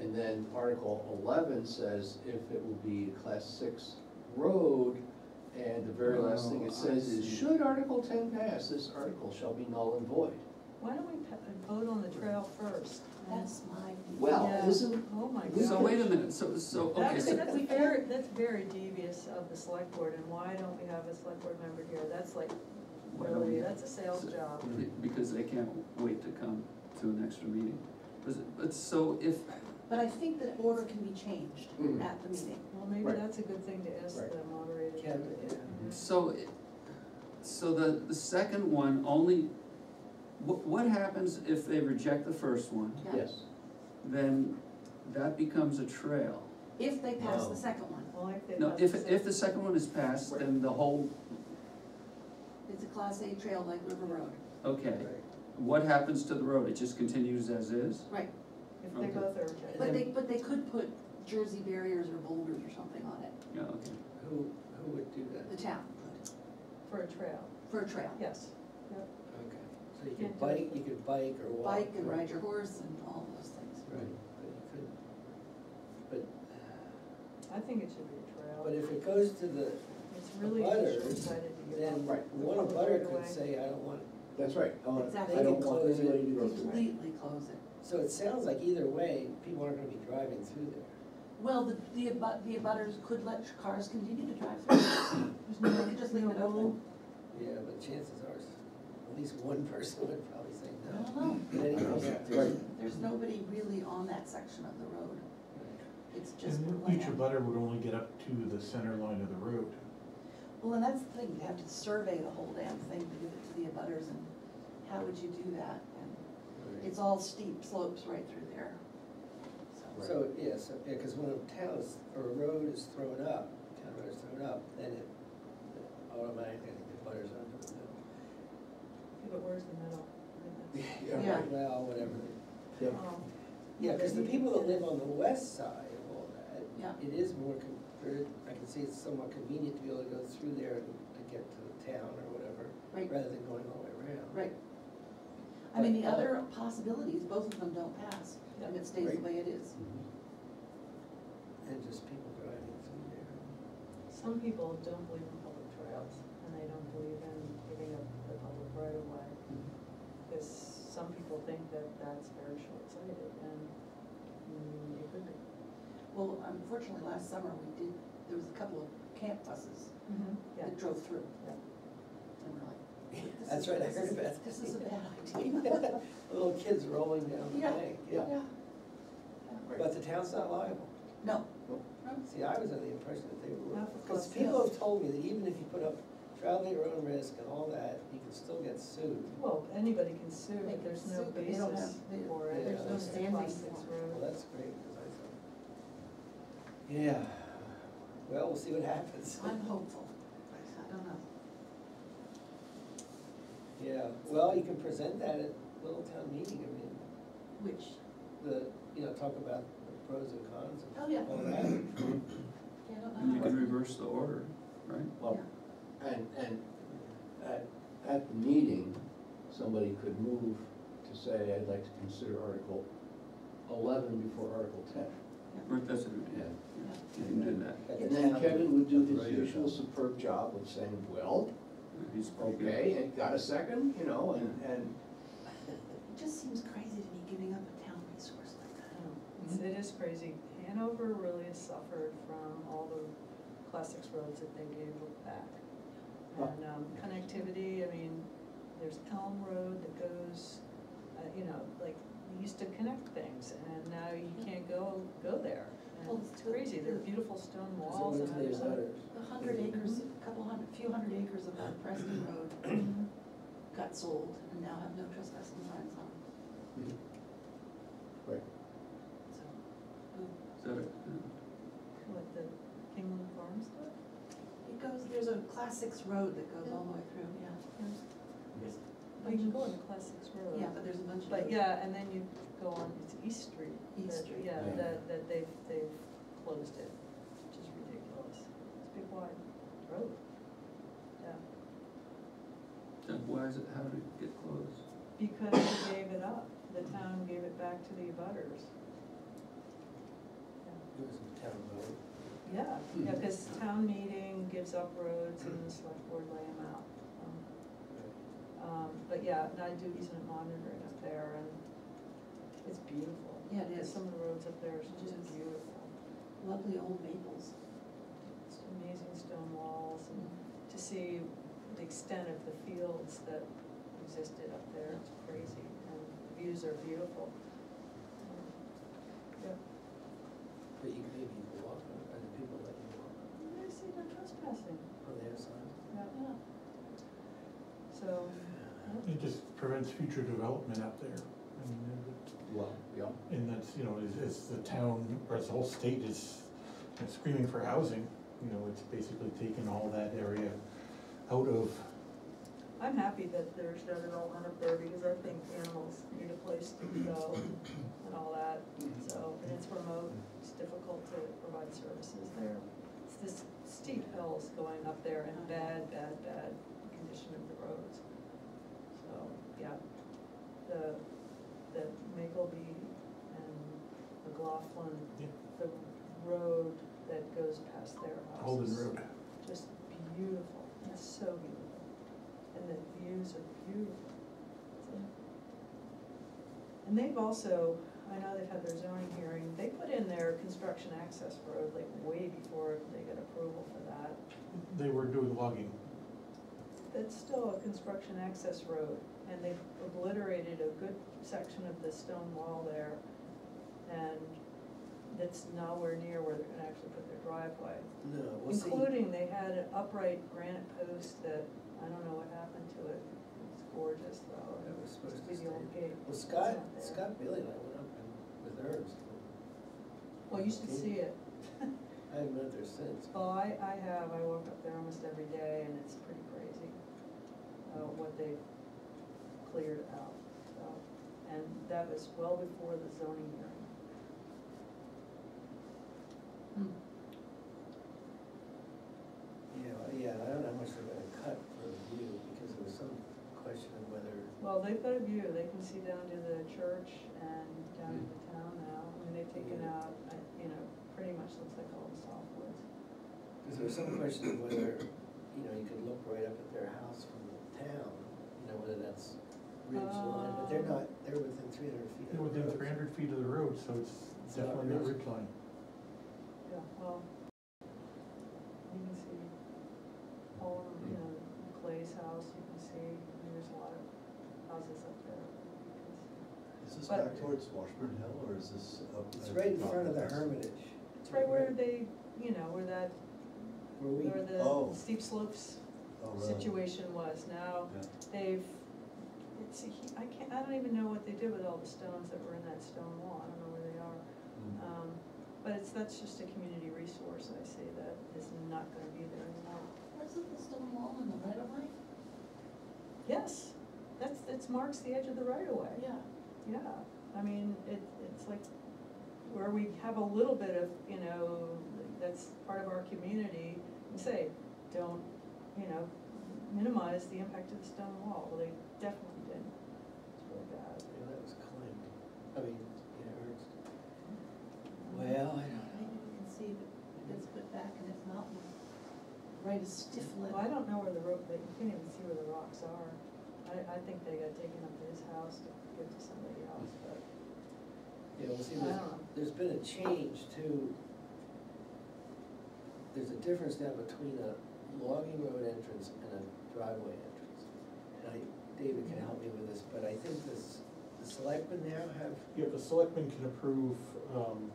And then Article eleven says if it will be a class six road, and the very last thing Oh, it I says is, see. should Article ten pass, this article shall be null and void. Why don't we pa- uh, vote on the trail first? That's my. Well, Yeah. isn't, Oh my So wait a minute, so, so, okay, That's, so, that's very, that's very devious of the select board, and why don't we have a select board member here? That's like, Why don't we- really, that's a sales job. because they can't wait to come to an extra meeting. But, but so if, But I think that order can be changed Mhm. at the meeting. Well, maybe Right. that's a good thing to ask Right. the moderator. to Can, do. yeah. So, it- so the, the second one only, what, what happens if they reject the first one? Yeah. yes, Then that becomes a trail. If they pass No. the second one, Well, if they No, pass if, the if the second one is passed, then the whole, it's a class A trail like River Road. okay. Right. What happens to the road? It just continues as is? Right, If they Okay. both are rejected. but they, but they could put Jersey barriers or boulders or something on it, Yeah, okay. Who, who would do that? the town could, For a trail, for a trail. yes. Okay, so you Can't could do it. bike, you could bike or walk. Bike and or- ride your horse and all those things. Right, but you could, but, uh, I think it should be a trail. but if it goes to the, It's really butters, short-sighted to give then up. Right. one Public butter right could away. say, I don't want, it. that's right. I want- Exactly. I don't They can want close it. anybody to go through. Completely close it. So it sounds like either way, people aren't gonna be driving through there. Well, the, the abut, the abutters could let cars continue to drive through. There's no, They could just leave it open. Yeah, but chances are, at least one [laughs] person would probably say I no. don't know. But anyway, yeah. There's, there's nobody really on that section of the road. It's just And land. each abutter would only get up to the center line of the road. Well, and that's the thing, you have to survey the whole damn thing to give it to the abutters, and how would you do that? And it's all steep slopes right through there, so. So, yeah, so, yeah, cause when a town is, or a road is thrown up, town road is thrown up, then it automatically, I think the butters under the middle. Yeah, but where's the middle? I think that's- Yeah. Well, whatever. Yep. Oh. Um, yeah, cause the people that live on the west side of all that, Yeah. it is more, con- or I can see it's somewhat convenient to be able to go through there to to get to the town or whatever, Right. rather than going all the way around. Right. I mean, the uh, other possibilities, both of them don't pass, and it stays the way it is. And just people driving through there. Some people don't believe in public trails, and they don't believe in giving up the public right of way. Because some people think that that's very short-sighted, and mm, it could be. Well, unfortunately, last summer, we did, there was a couple of camp buses Yeah. that drove through. Yeah. And we're like, this That's right, I heard is- about This is a bad [laughs] idea. Little kids rolling down the Yeah, bank, yeah. yeah. But the town's not liable. No, See, I was under the impression that they were, Not for because class people have told me that even if you put up travel at your own risk and all that, you can still get sued. Well, anybody can sue, They but there's no sue, but they don't basis have- they- for it, Yeah, there's no okay. standing Class six six. Well, road. that's great, because I thought, yeah. Well, we'll see what happens. I'm hopeful, I don't know. Yeah, well, you can present that at Little Town Meeting, I mean, Which, the, you know, talk about the pros and cons of oh, yeah, all that. yeah, I don't know. And you can reverse the order, right? Well, and, and at, at the meeting, somebody could move to say, I'd like to consider Article eleven before Article ten. Right, that's what, yeah, Yeah. you can do that. And then Kevin would do his usual superb job of saying, well, He's pretty good. okay, and got a second, you know, and, and It just seems crazy to me giving up a town resource like that. It's- It is crazy. Hanover really has suffered from all the class six roads that they gave back. And, um, connectivity, I mean, there's Elm Road that goes, uh, you know, like, we used to connect things, and now you can't go, go there. Well, it's crazy, there are beautiful stone walls what's and the other stuff. butters? Hundred acres, a couple hundred, few hundred acres of that Preston mm-hmm. Road mm-hmm. got sold and now have no trespassing signs on, mm-hmm. right, so. Is that it? What, the Kingland Farms stuff? It goes, there's a class six road that goes all the way through, yeah. There's- there's Well, you can go on the Class Six Road. Yeah, but there's a bunch of. But yeah, and then you go on, it's East Street. East that- Street. Yeah, Yeah. that, that they've, they've closed it, which is ridiculous. It's a big wide road. Yeah, Then why is it, how did it get closed? because they gave it up, the town gave it back to the abutters. Yeah. It was a town road. Yeah, yeah, because town meeting gives up roads and the select board lay them out. Um, but yeah, and I do easement monitoring up there and it's beautiful. Yeah, it is. Some of the roads up there are It just is. beautiful. Lovely old maples. It's amazing stone walls and to see the extent of the fields that existed up there, it's crazy, and the views are beautiful. Um, Yeah, But you can maybe you can walk on, it, the people let you walk I see no trespassing, on their signs. yeah, Yeah. So. It just prevents future development out there. I mean, it- well, yeah. And that's, you know, as, as the town, or as the whole state is you know, screaming for housing, you know, it's basically taken all that area out of, I'm happy that there's no development up there because I think animals need a place to go and all that. So, and it's remote, it's difficult to provide services there. It's this steep hills going up there and bad, bad, bad condition of the roads. So, yeah, the, the Magleby and McLaughlin, Yeah. the road that goes past their houses Holden Road. just beautiful, it's so beautiful, and the views are beautiful. And they've also, I know they've had their zoning hearing, they put in their construction access road like way before they got approval for that. They were doing logging. It's still a construction access road, and they've obliterated a good section of the stone wall there, and it's nowhere near where they're gonna actually put their driveway. No, we'll see. Including, they had an upright granite post that, I don't know what happened to it, it's gorgeous though. That was supposed to Be the old stay. gate. Well, It's Scott, not there. Scott Bailey and I went up and with Herbs. Well, you should see it. [laughs] I haven't been up there since. Oh, I, I have, I walk up there almost every day and it's pretty uh, what they cleared out, so. And that was well before the zoning hearing. Yeah, well, yeah, I don't know how much they're gonna cut for the view, because there was some question of whether, Well, they've got a view, they can see down to the church and down to the town now, I mean, they've taken out, uh, you know, pretty much looks like all the softwoods. because there was some question of whether, you know, you could look right up at their house from town, you know, whether that's ridge line, but they're uh, not, they're within three hundred feet of They're the within three hundred feet of the road, so it's It's not definitely not ridge. ridge line. Yeah, well, you can see all, of you know, Clay's house, you can see, I mean, there's a lot of houses up there. you can see. Is this But- back towards Washburn Hill, or is this up? It's at right in front of the Rockland? Hermitage. It's right where they, you know, where that, Where we, where the Oh. steep slopes Oh, really? situation was. Now, Yeah. they've, it's, I can't, I don't even know what they did with all the stones that were in that stone wall, I don't know where they are. Mm. Um, but it's, that's just a community resource, I say, that is not gonna be there anymore. Wasn't the stone wall in the right of way? Yes, that's, it's marks the edge of the right of way. Yeah. Yeah, I mean, it, it's like where we have a little bit of, you know, that's part of our community, and say, don't, you know, minimize the impact of the stone wall, well, they definitely didn't, it's really bad. Yeah, that was claimed, I mean, yeah, Ernst. Mm-hmm. Well, I don't know. Maybe know. we can see if it's put back and it's not right as stiff lid. Well, I don't know where the road, you can't even see where the rocks are, I, I think they got taken up to his house to give to somebody else, but, Yeah, well, see, I there's, don't know. there's been a change too. There's a difference now between a logging road entrance and a driveway entrance. And I, David can help me with this, but I think this, the selectmen now have, Yeah, the selectmen can approve, um,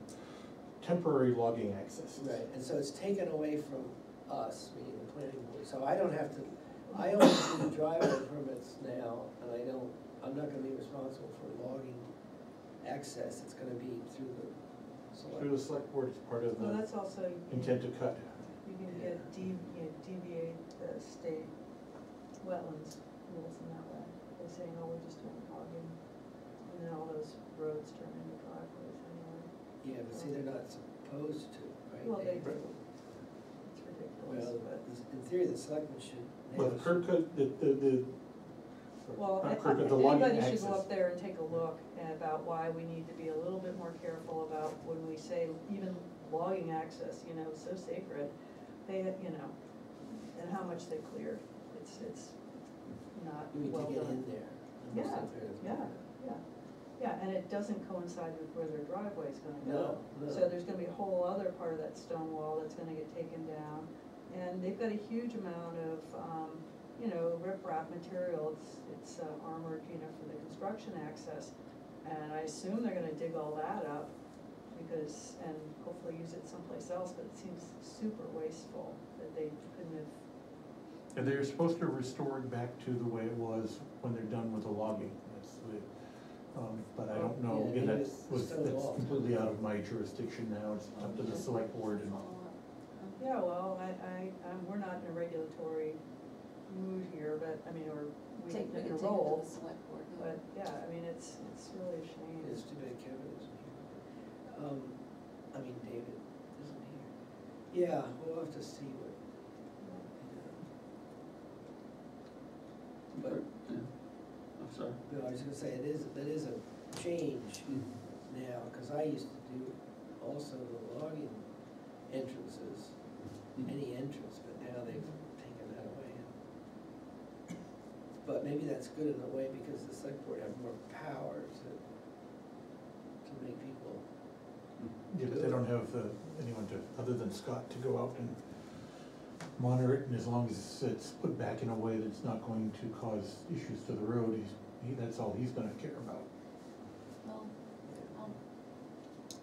temporary logging access. right, and so it's taken away from us, meaning the planning board, so I don't have to, I only do driveway permits now, and I don't, I'm not gonna be responsible for logging access, it's gonna be through the Through the select. select board, it's part of well, the that's also. intent to cut. You can get dev, you know, deviate the state wetlands rules in that way, by saying, oh, we're just doing logging, and then all those roads turn into driveways anyway. Yeah, but see, they're not supposed to, right? Well, they do. It's ridiculous, Well, but, in theory, the selectmen should. Well, the curb cut, the, the, the. well, not I- curb cut, the I- logging anybody should go access. up there and take a look about why we need to be a little bit more careful about when we say even logging access, you know, so sacred. They, you know, and how much they cleared, it's, it's not You mean well to done. get in there. and Yeah, Yeah, yeah, yeah, and it doesn't coincide with where their driveway's gonna go. No, no. So there's gonna be a whole other part of that stone wall that's gonna get taken down. And they've got a huge amount of, um, you know, riprap material, it's, it's uh, armored, you know, for the construction access. And I assume they're gonna dig all that up because, and hopefully use it someplace else, but it seems super wasteful that they couldn't have And they're supposed to restore it back to the way it was when they're done with the logging, that's the, um, but I don't know, Yeah, again, maybe that's, it's was, stone that's wall. completely out of my jurisdiction now, it's up to the select board and. Follow. Yeah, well, I, I, um, we're not in a regulatory mood here, but, I mean, or we Take, we in can take it to role, the select board. but, yeah, I mean, it's, it's really a shame. It's too bad Kevin isn't here. Um, I mean, David isn't here. Yeah, we'll have to see what. But, Yeah. I'm sorry. no, I was gonna say, it is, that is a change now, cause I used to do also the logging entrances, any entrance, but now they've taken that away. But maybe that's good in a way, because the select board have more power to, to make people, Yeah, but they don't have uh, anyone to, other than Scott, to go out and monitor it, and as long as it's put back in a way that's not going to cause issues to the road, he's, he, that's all he's gonna care about. Well, I'll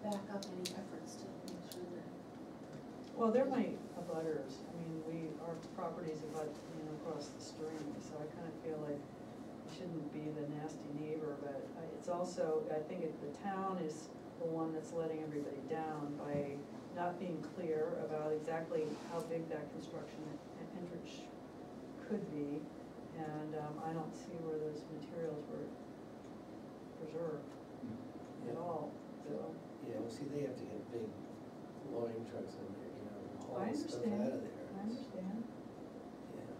back up any efforts to make sure that, Well, they're my abutters, I mean, we, our properties abut, you know, across the stream, so I kinda feel like I shouldn't be the nasty neighbor, but I- it's also, I think it, the town is the one that's letting everybody down by not being clear about exactly how big that construction en- entrance could be, and, um, I don't see where those materials were preserved at all, so. yeah, well, see, they have to get big loading trucks in there, you know, and haul I stuff understand, out of there. I understand. Yeah.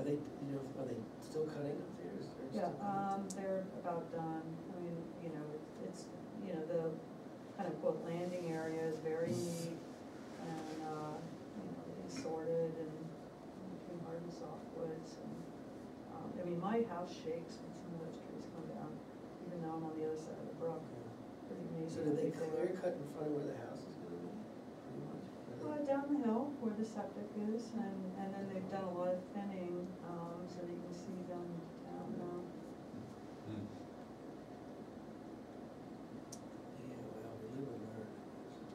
Are they, you know, are they still cutting up there? Is there Yeah, still cutting? um, they're about done, I mean, you know, it's, you know, the kind of quote landing area is very neat and, uh, you know, it's sorted and between hard and soft woods and, um, I mean, my house shakes when some of those trees come down, even though I'm on the other side of the brook, pretty amazing. So how they clear cut in front of where the house is gonna be, pretty much? Or they- down the hill where the septic is, and, and then they've done a lot of thinning, um, so that you can see them down now. Yeah, well, we live and learn.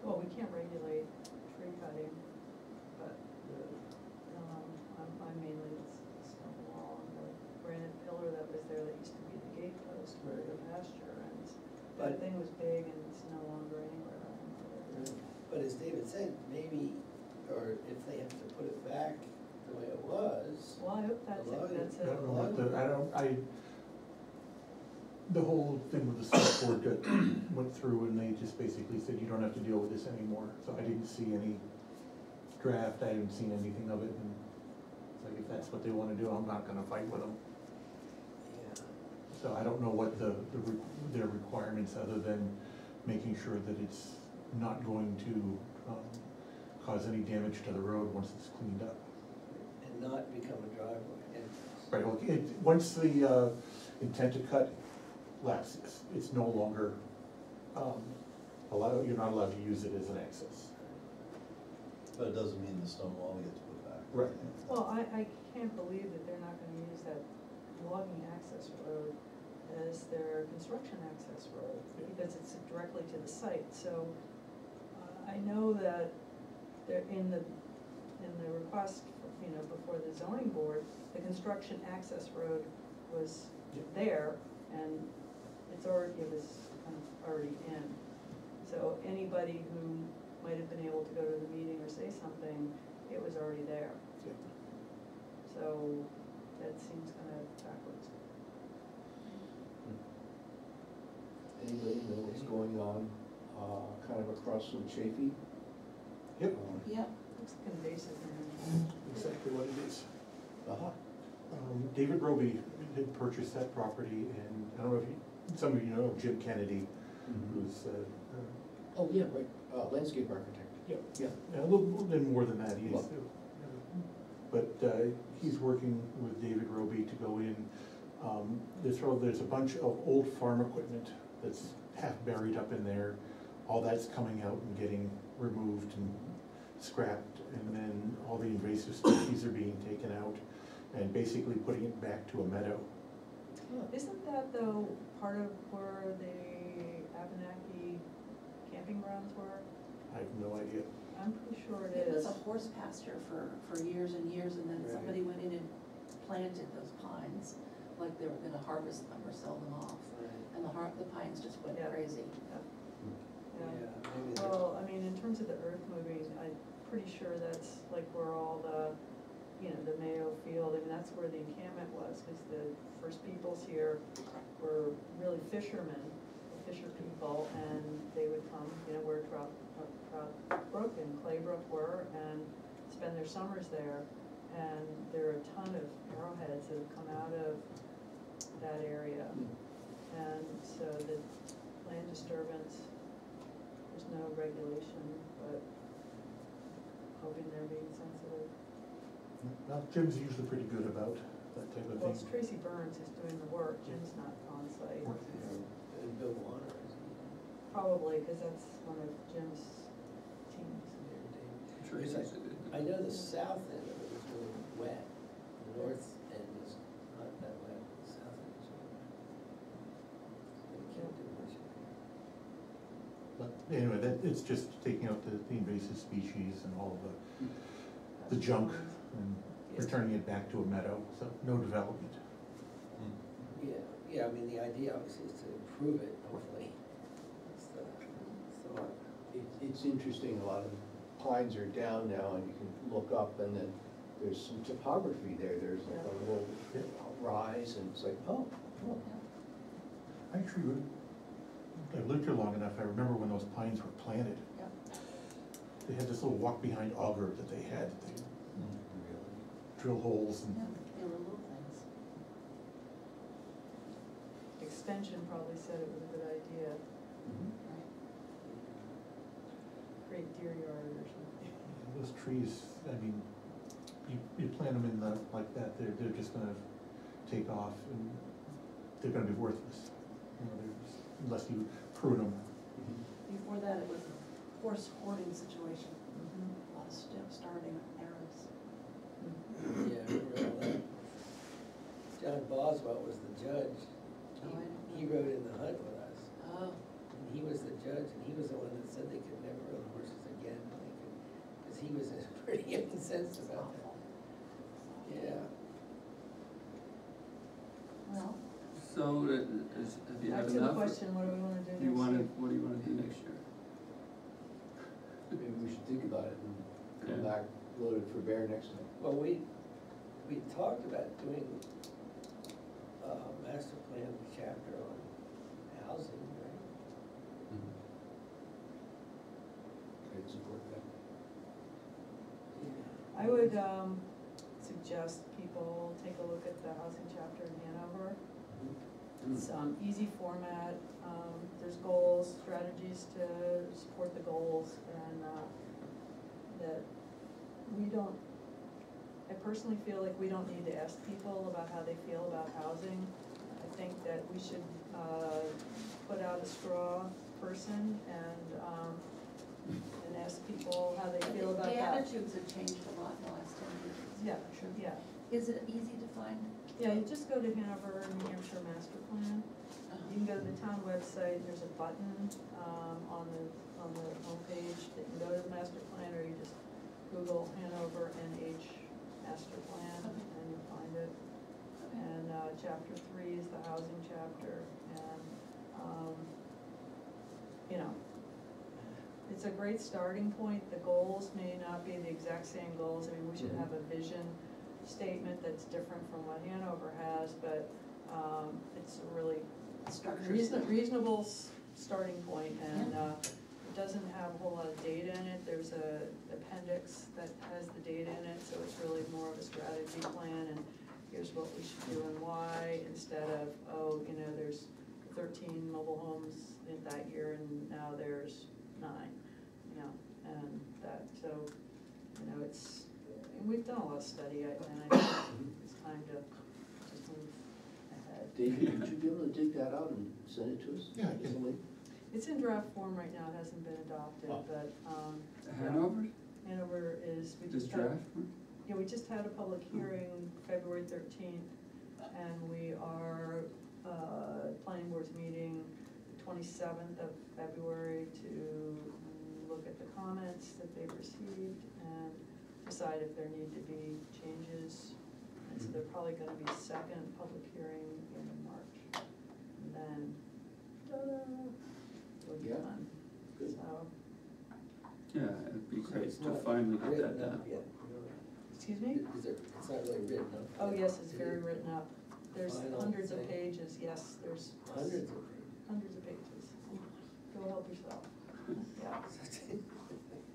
Well, we can't regulate tree cutting, but, Yeah. um, I'm, I'm mainly the s- stone wall and the granite pillar that was there that used to be the gate post for the pasture, and it's- But- that thing was big and it's no longer anywhere. But as David said maybe, or if they have to put it back the way it was. Well, I hope that's, Well, it. that's I don't know what the, I don't, I, the whole thing with the select board got, [clears throat] went through and they just basically said, you don't have to deal with this anymore. So I didn't see any draft, I haven't seen anything of it, and it's like, if that's what they wanna do, I'm not gonna fight with them. Yeah. So I don't know what the, the, re- their requirements, other than making sure that it's not going to, um, cause any damage to the road once it's cleaned up. And not become a driveway, and. Right, well, it, once the, uh, intent to cut lapses, it's no longer, um, allow, you're not allowed to use it as an access. But it doesn't mean the stone wall gets put back. Right. Well, I, I can't believe that they're not gonna use that logging access road as their construction access road, because it's directly to the site, so, uh, I know that they're in the, in the request, you know, before the zoning board, the construction access road was Yep. there, and it's already, it was kind of already in. So anybody who might have been able to go to the meeting or say something, it was already there. So that seems kind of backwards. Anybody know what's going on, uh, kind of across from Chafee? Yep. Um, Yep, Looks like invasive and Exactly what it is. Uh-huh, Um, David Roby had purchased that property, and I don't know if you, some of you know Jim Kennedy, who's, uh, uh, oh, yeah, right, uh, landscape architect. Yep. Yeah. Yeah, a little, little bit more than that, he's, Well- but, uh, he's working with David Roby to go in. Um, there's, there's a bunch of old farm equipment that's half buried up in there. All that's coming out and getting removed and scrapped, and then all the invasive species are being taken out and basically putting it back to a meadow. Oh, isn't that though part of where the Abenaki camping grounds were? I have no idea. I'm pretty sure it it was is. a horse pasture for, for years and years, and then Right. somebody went in and planted those pines, like they were gonna harvest them or sell them off. And the har, the pines just went Yeah. crazy. Yeah. Hmm. Yeah, maybe. they're- Well, I mean, in terms of the earth moving, I'm pretty sure that's like where all the, you know, the Mayo Field, I mean, that's where the encampment was, because the first peoples here were really fishermen, fisher people, and they would come, you know, where Trout, Trout Brook and Clay Brook were, and spend their summers there. And there are a ton of arrowheads that have come out of that area. And so the land disturbance, there's no regulation, but hoping they're being sensitive. Well, Jim's usually pretty good about that type of Well, it's thing. Tracy Burns is doing the work, Jim's not on site, And Bill Warner is. probably, because that's one of Jim's teams. Tracy's a good I know the south end of it is really wet, the north end is not that wet, the south end is really wet. But you can't do much. But anyway, that, it's just taking out the the invasive species and all of the, hmm. The junk and returning it back to a meadow, so no development. Yeah, yeah, I mean, the idea obviously is to improve it, hopefully. It's the, it's the one. It, it's interesting, a lot of pines are down now, and you can look up, and then there's some topography there, there's like a little rise, and it's like, oh, oh. I Actually, I lived here long enough, I remember when those pines were planted, Yep. They had this little walk behind auger that they had, that they mm, drill holes and. Yeah, they little things. Extension probably said it was a good idea, Right. create deer yard or something. Those trees, I mean, you, you plant them in the, like that, they're, they're just gonna take off and they're gonna be worthless. You know, they're just- Unless you prune them. Mm-hmm. Before that, it was a horse hoarding situation, Mhm. a lot of st- starving Arabs. Yeah, I remember all that. John Boswell was the judge. Oh, I don't He, he know. rode in the hunt with us, Oh, and he was the judge, and he was the one that said they could never ride horses again, they cause he was [laughs] pretty incensed it's about that. awful. Yeah. Well, So, uh, is, have you Back had to the enough? question, what do we wanna do next Do you wanna, year? what do you wanna do next year? Maybe we should think about it and come Yeah. back loaded for bear next time. Well, we, we talked about doing a master plan chapter on housing, right? I'd support that. I would, um, suggest people take a look at the housing chapter in Hanover. It's, um, easy format, um, there's goals, strategies to support the goals, and, uh, that we don't, I personally feel like we don't need to ask people about how they feel about housing. I think that we should, uh, put out a straw person and, um, and ask people how they feel about The that. attitudes have changed a lot in the last ten years. Yeah, sure. yeah, Is it easy to find? Yeah, you just go to Hanover, New Hampshire Master Plan. You can go to the town website, there's a button, um, on the, on the homepage that you can go to the master plan, or you just Google Hanover NH Master Plan, and you'll find it. And, uh, chapter three is the housing chapter, and, um, you know, it's a great starting point, the goals may not be the exact same goals, I mean, we should Mhm. have a vision statement that's different from what Hanover has, but, um, it's a really Structure. reasonable, s- starting point, and, uh, it doesn't have a whole lot of data in it, there's a appendix that has the data in it, so it's really more of a strategy plan, and here's what we should do and why, instead of, oh, you know, there's thirteen mobile homes in that year, and now there's nine, you know, and that, so, you know, it's, we've done a lot of study, I- and I think it's time to just move ahead. David, would you be able to dig that out and send it to us? Yeah, I can. Easily? It's in draft form right now, it hasn't been adopted, Oh. but, um, Hanover, Hanover is, we this just had, draft one? yeah, we just had a public hearing February thirteenth, and we are, uh, planning board's meeting the twenty-seventh of February to look at the comments that they've received and decide if there need to be changes. And so they're probably gonna be second public hearing in March, and then, ta-da, it'll be Yeah. done, Good. so, Yeah, it'd be So great to finally get that done. up yet, really. excuse me? Is there, it's not really written up. Oh, yes, it's very written up. There's Final hundreds of thing. pages, yes, there's. Hundreds of pages. Hundreds of pages. Oh go help yourself. [laughs] Yeah.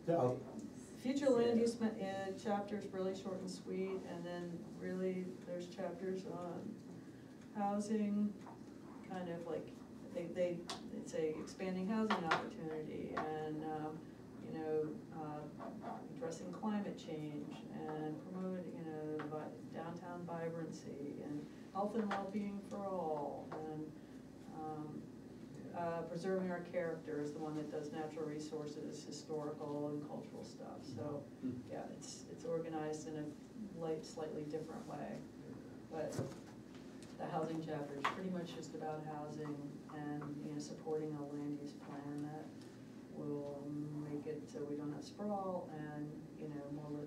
Yeah, I'll- Future land use ma- uh, chapter's really short and sweet, and then really, there's chapters on housing, kind of like, they, they, it's a expanding housing opportunity, and, um, you know, uh, addressing climate change, and promoting, you know, vi- downtown vibrancy, and health and well-being for all, and, um, uh, preserving our character is the one that does natural resources, historical and cultural stuff, so, Hmm. yeah, it's, it's organized in a light, slightly different way. But the housing chapter is pretty much just about housing and, you know, supporting a land use plan that will make it so we don't have sprawl and, you know, more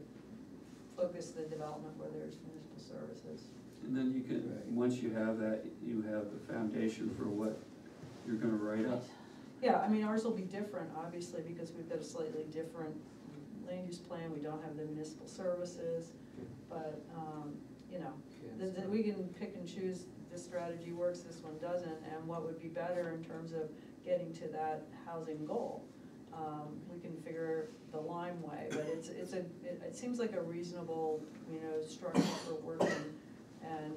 focus the development where there's municipal services. And then you can, Right. once you have that, you have the foundation for what you're gonna write up. Yeah, I mean, ours will be different, obviously, because we've got a slightly different land use plan, we don't have the municipal services, but, um, you know, th- th- we can pick and choose, this strategy works, this one doesn't, and what would be better in terms of getting to that housing goal. Um, we can figure the Lyme way, but it's, it's a, it, it seems like a reasonable, you know, structure for working. And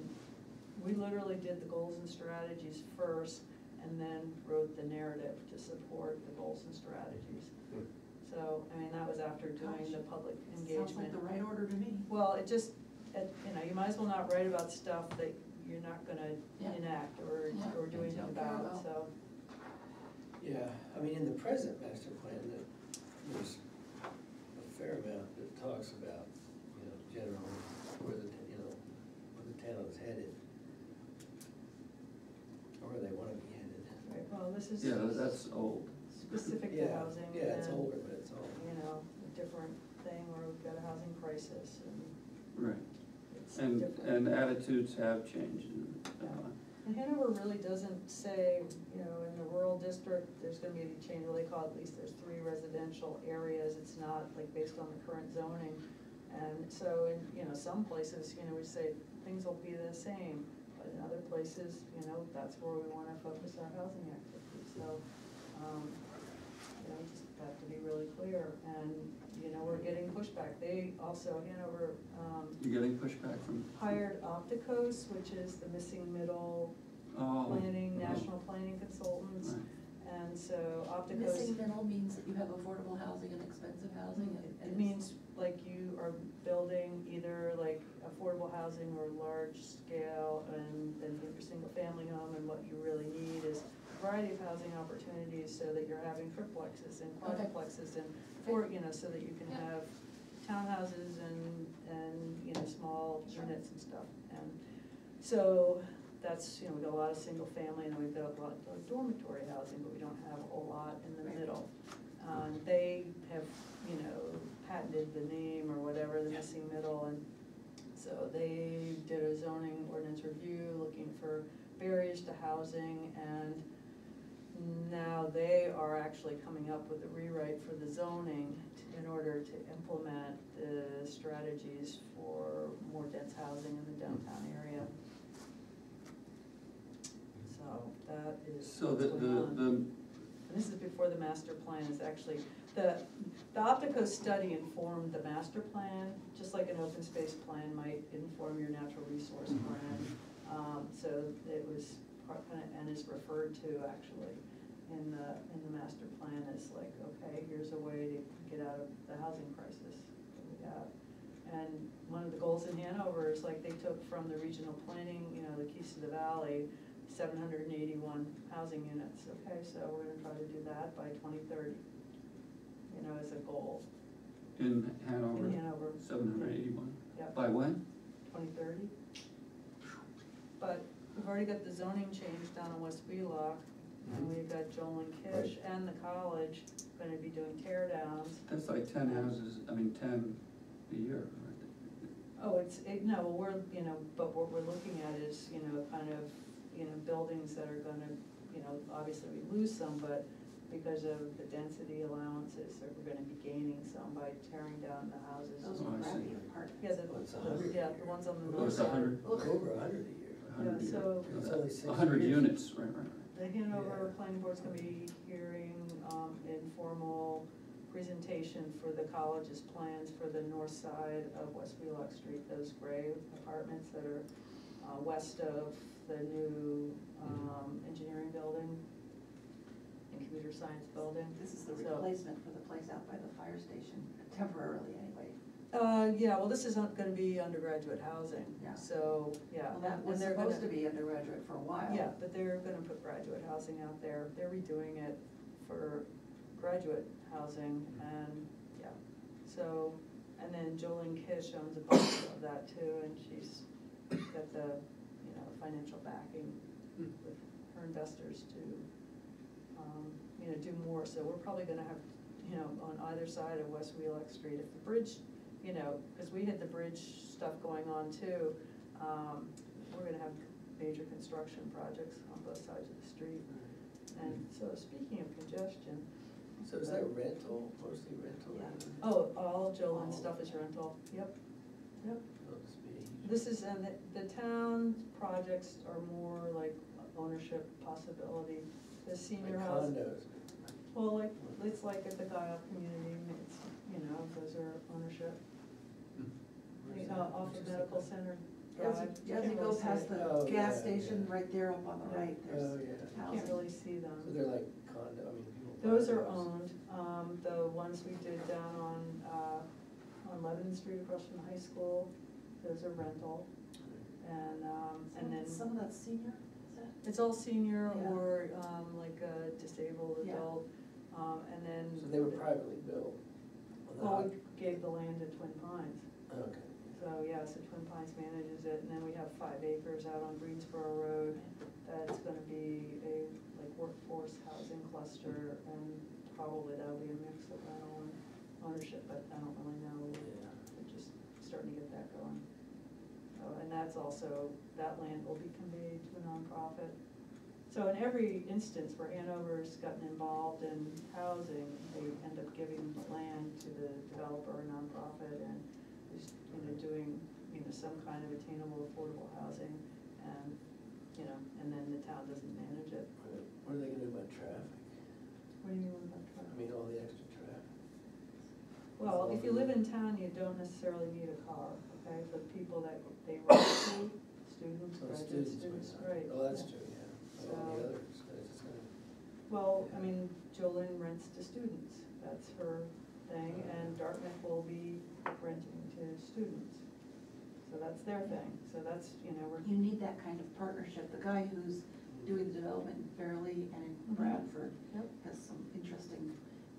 we literally did the goals and strategies first, and then wrote the narrative to support the goals and strategies. Hmm. So, I mean, that was after doing the public engagement. Sounds like the right order to me. Well, it just, it, you know, you might as well not write about stuff that you're not gonna Yeah. enact or, Yeah, or do anything don't care about, about. so. Yeah, I mean, in the present master plan, that, there's a fair amount that talks about, you know, generally where the, t- you know, where the town is headed. Or where they wanna be headed. Right, well, this is Yeah, that's old. specific to Yeah, housing Yeah, it's and, older, but it's old. you know, a different thing where we've got a housing crisis and Right. it's And, different. and attitudes have changed. uh, And Hanover really doesn't say, you know, in the rural district, there's gonna be a change, well, they call it, at least there's three residential areas, it's not like based on the current zoning. And so in, you know, some places, you know, we say things will be the same, but in other places, you know, that's where we wanna focus our housing activity, so, um, you know, just have to be really clear, and, you know, we're getting pushback, they also, Hanover, um, You getting pushback from? hired Opticos, which is the missing middle Oh. planning, oh, national planning consultants. right. And so Opticos, Missing middle means that you have affordable housing and expensive housing and. it means like you are building either like affordable housing or large scale and then you have your single family home and what you really need is a variety of housing opportunities so that you're having triplexes and Okay. quadplexes and four, you know, so that you can Yeah. have townhouses and, and, you know, small Sure. units and stuff. And so that's, you know, we've got a lot of single family and we've got a lot of dormitory housing, but we don't have a whole lot in the Right. middle. Um, they have, you know, patented the name or whatever, the missing middle, and so they did a zoning ordinance review looking for barriers to housing, and now they are actually coming up with a rewrite for the zoning in order to implement the strategies for more dense housing in the downtown area. So that is So what's the, going the, on. the, And this is before the master plan is actually, the, the Optico study informed the master plan, just like an open space plan might inform your natural resource plan. Um, so it was, and is referred to actually in the, in the master plan as like, okay, here's a way to get out of the housing crisis that we have. And one of the goals in Hanover is like they took from the regional planning, you know, the Keys to the Valley, seven hundred and eighty-one housing units, okay, so we're gonna try to do that by twenty thirty, you know, as a goal in Hanover, in Hanover, seven hundred eighty-one. Yep. By when? twenty thirty. But we've already got the zoning change down in West Wheelock, and we've got Jolene Kish and the college gonna be doing tear downs. That's like ten houses, I mean, ten a year, right? Oh, it's, it, no, we're, you know, but what we're looking at is, you know, kind of, you know, buildings that are gonna, you know, obviously we lose some, but because of the density allowances, that we're gonna be gaining some by tearing down the houses. Those Oh, are I see. crappy apartments. Yeah, the, a the- hundred. yeah, the ones on the Oh, north it's a side. hundred, Over a hundred a year. A hundred Yeah, so- It's only six A hundred units, right, right, right. The Hanover Yeah. Planning Board's gonna be hearing, um, informal presentation for the college's plans for the north side of West Wheelock Street, those gray apartments that are, uh, west of the new, um, engineering building and computer science building. This is the So- replacement for the place out by the fire station, temporarily anyway. Uh, yeah, well, this isn't gonna be undergraduate housing, Yeah. so, yeah. Well, that and was they're supposed to gonna- be undergraduate for a while. Yeah, but they're gonna put graduate housing out there, they're redoing it for graduate housing and, yeah. So, and then Jolene Kish owns a bunch of that too, and she's got the, you know, financial backing with her investors to, um, you know, do more, so we're probably gonna have, you know, on either side of West Wheelock Street, if the bridge, you know, cause we had the bridge stuff going on too, um, we're gonna have major construction projects on both sides of the street. And so speaking of congestion, So is that rental, mostly rental? Oh, all Jolene's All stuff is rental, yep, yep. Be This is, and the, the town projects are more like ownership possibility, the Like senior house. condos. Well, like, it's like at the Guyout community, it's, you know, those are ownership, uh, off Which of is Medical? Center As Drive. you, as you Can't go really past see- the Oh, gas yeah, station, yeah. right there up on the right, Oh, there's yeah. Can't housing. really see them. So they're like condo, I mean, people. buy Those are those. owned, um, the ones we did down on, uh, on Lebanon Street across from the high school, those are rental. And, um, and then, Some of that's senior, is that? it's all senior Yeah. or, um, like a disabled Yeah. adult, um, and then. So they were privately built? the Well, we gave the land to Twin Pines, Okay. So, yeah, so Twin Pines manages it, and then we have five acres out on Greensboro Road. That's gonna be a, like, workforce housing cluster, and probably that'll be a mix of rental and ownership, but I don't really know. Yeah. We're just starting to get that going. So, and that's also, that land will be conveyed to a nonprofit. So in every instance where Hanover's gotten involved in housing, they end up giving the land to the developer or nonprofit and you know, doing, you know, some kind of attainable, affordable housing, and, you know, and then the town doesn't manage it. What are- they gonna do about traffic? What do you mean about traffic? I traffic? mean, all the extra traffic. Well, if you live in town, you don't necessarily need a car, okay, for the people that they rent to, students, Oh, graduate students, students, might not. right. Oh, that's yeah. true, yeah. So- all the others, it's gonna. Well, I mean, Jolene rents to students, that's her thing, and Dartmouth will be renting to students. So that's their thing, so that's, you know, we're, You need that kind of partnership. The guy who's doing the development in Fairlee and in Mhm. Bradford Yep. has some interesting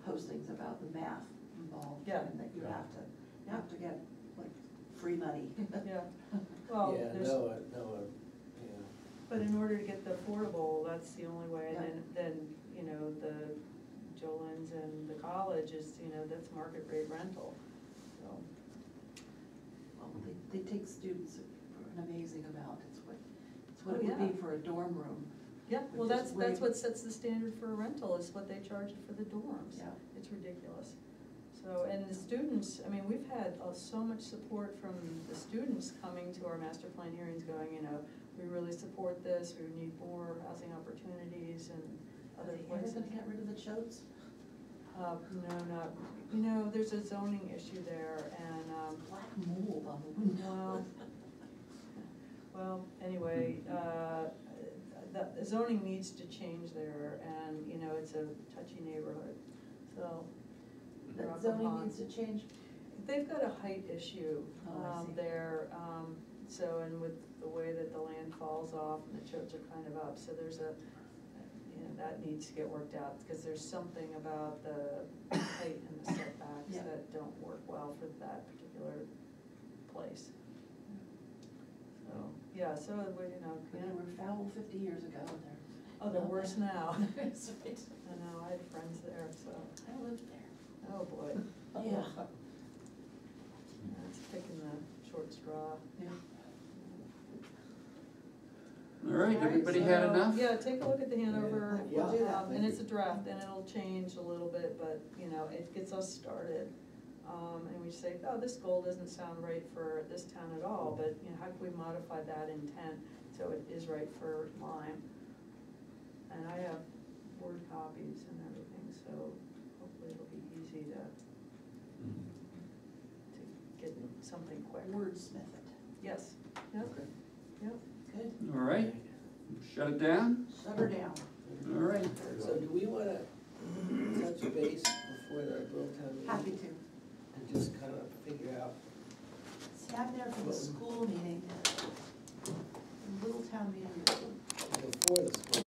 postings about the math involved. Yeah. And that you have to, you have to get like free money. [laughs] yeah, [laughs] well, Yeah, there's, no, I- no, I- yeah. but in order to get the affordable, that's the only way, and then, then, you know, the Jolene's and the college is, you know, that's market rate rental, so. Well, they, they take students for an amazing amount. It's what, it's what Oh, it would yeah. be for a dorm room. Yeah, well, Which is that's, that's way- what sets the standard for a rental, is what they charge for the dorms. Yeah. It's ridiculous. So, and the students, I mean, we've had uh, so much support from the students coming to our master plan hearings going, you know, we really support this, we need more housing opportunities and Are other they ever places. gonna get rid of the Choates? Uh, no, not, you know, there's a zoning issue there and, um, Black mold on the window. Well, well, anyway, uh, the zoning needs to change there, and, you know, it's a touchy neighborhood, so. That zoning needs to change? They've got a height issue, Oh, I um, see. there, um, so, and with the way that the land falls off and the Choates are kind of up, so there's a, know, that needs to get worked out, because there's something about the height and the setbacks Yeah. that don't work well for that particular place. So, yeah, so, we, you know, yeah. they were foul fifty years ago and they're. Oh, they're worse now. [laughs] That's right. I know, I had friends there, so, I lived there. oh boy, [laughs] Yeah. [laughs] that's picking the short straw. Yeah. All right, everybody had So, enough? Yeah, take a look at the Hanover, Yeah, um, we'll do that. and it's a draft, and it'll change a little bit, but, you know, it gets us started. Um, and we say, oh, this goal doesn't sound right for this town at all, but, you know, how can we modify that intent so it is right for Lyme? And I have word copies and everything, so hopefully it'll be easy to, to get something quick. Wordsmith it. Yes, yep, Okay. yep. Good. All right, shut it down? Shut her down. All right. So do we wanna touch base before the Little Town meeting? Happy to. And just kind of figure out, See, I'm there for the school meeting. The Little town meeting. before the school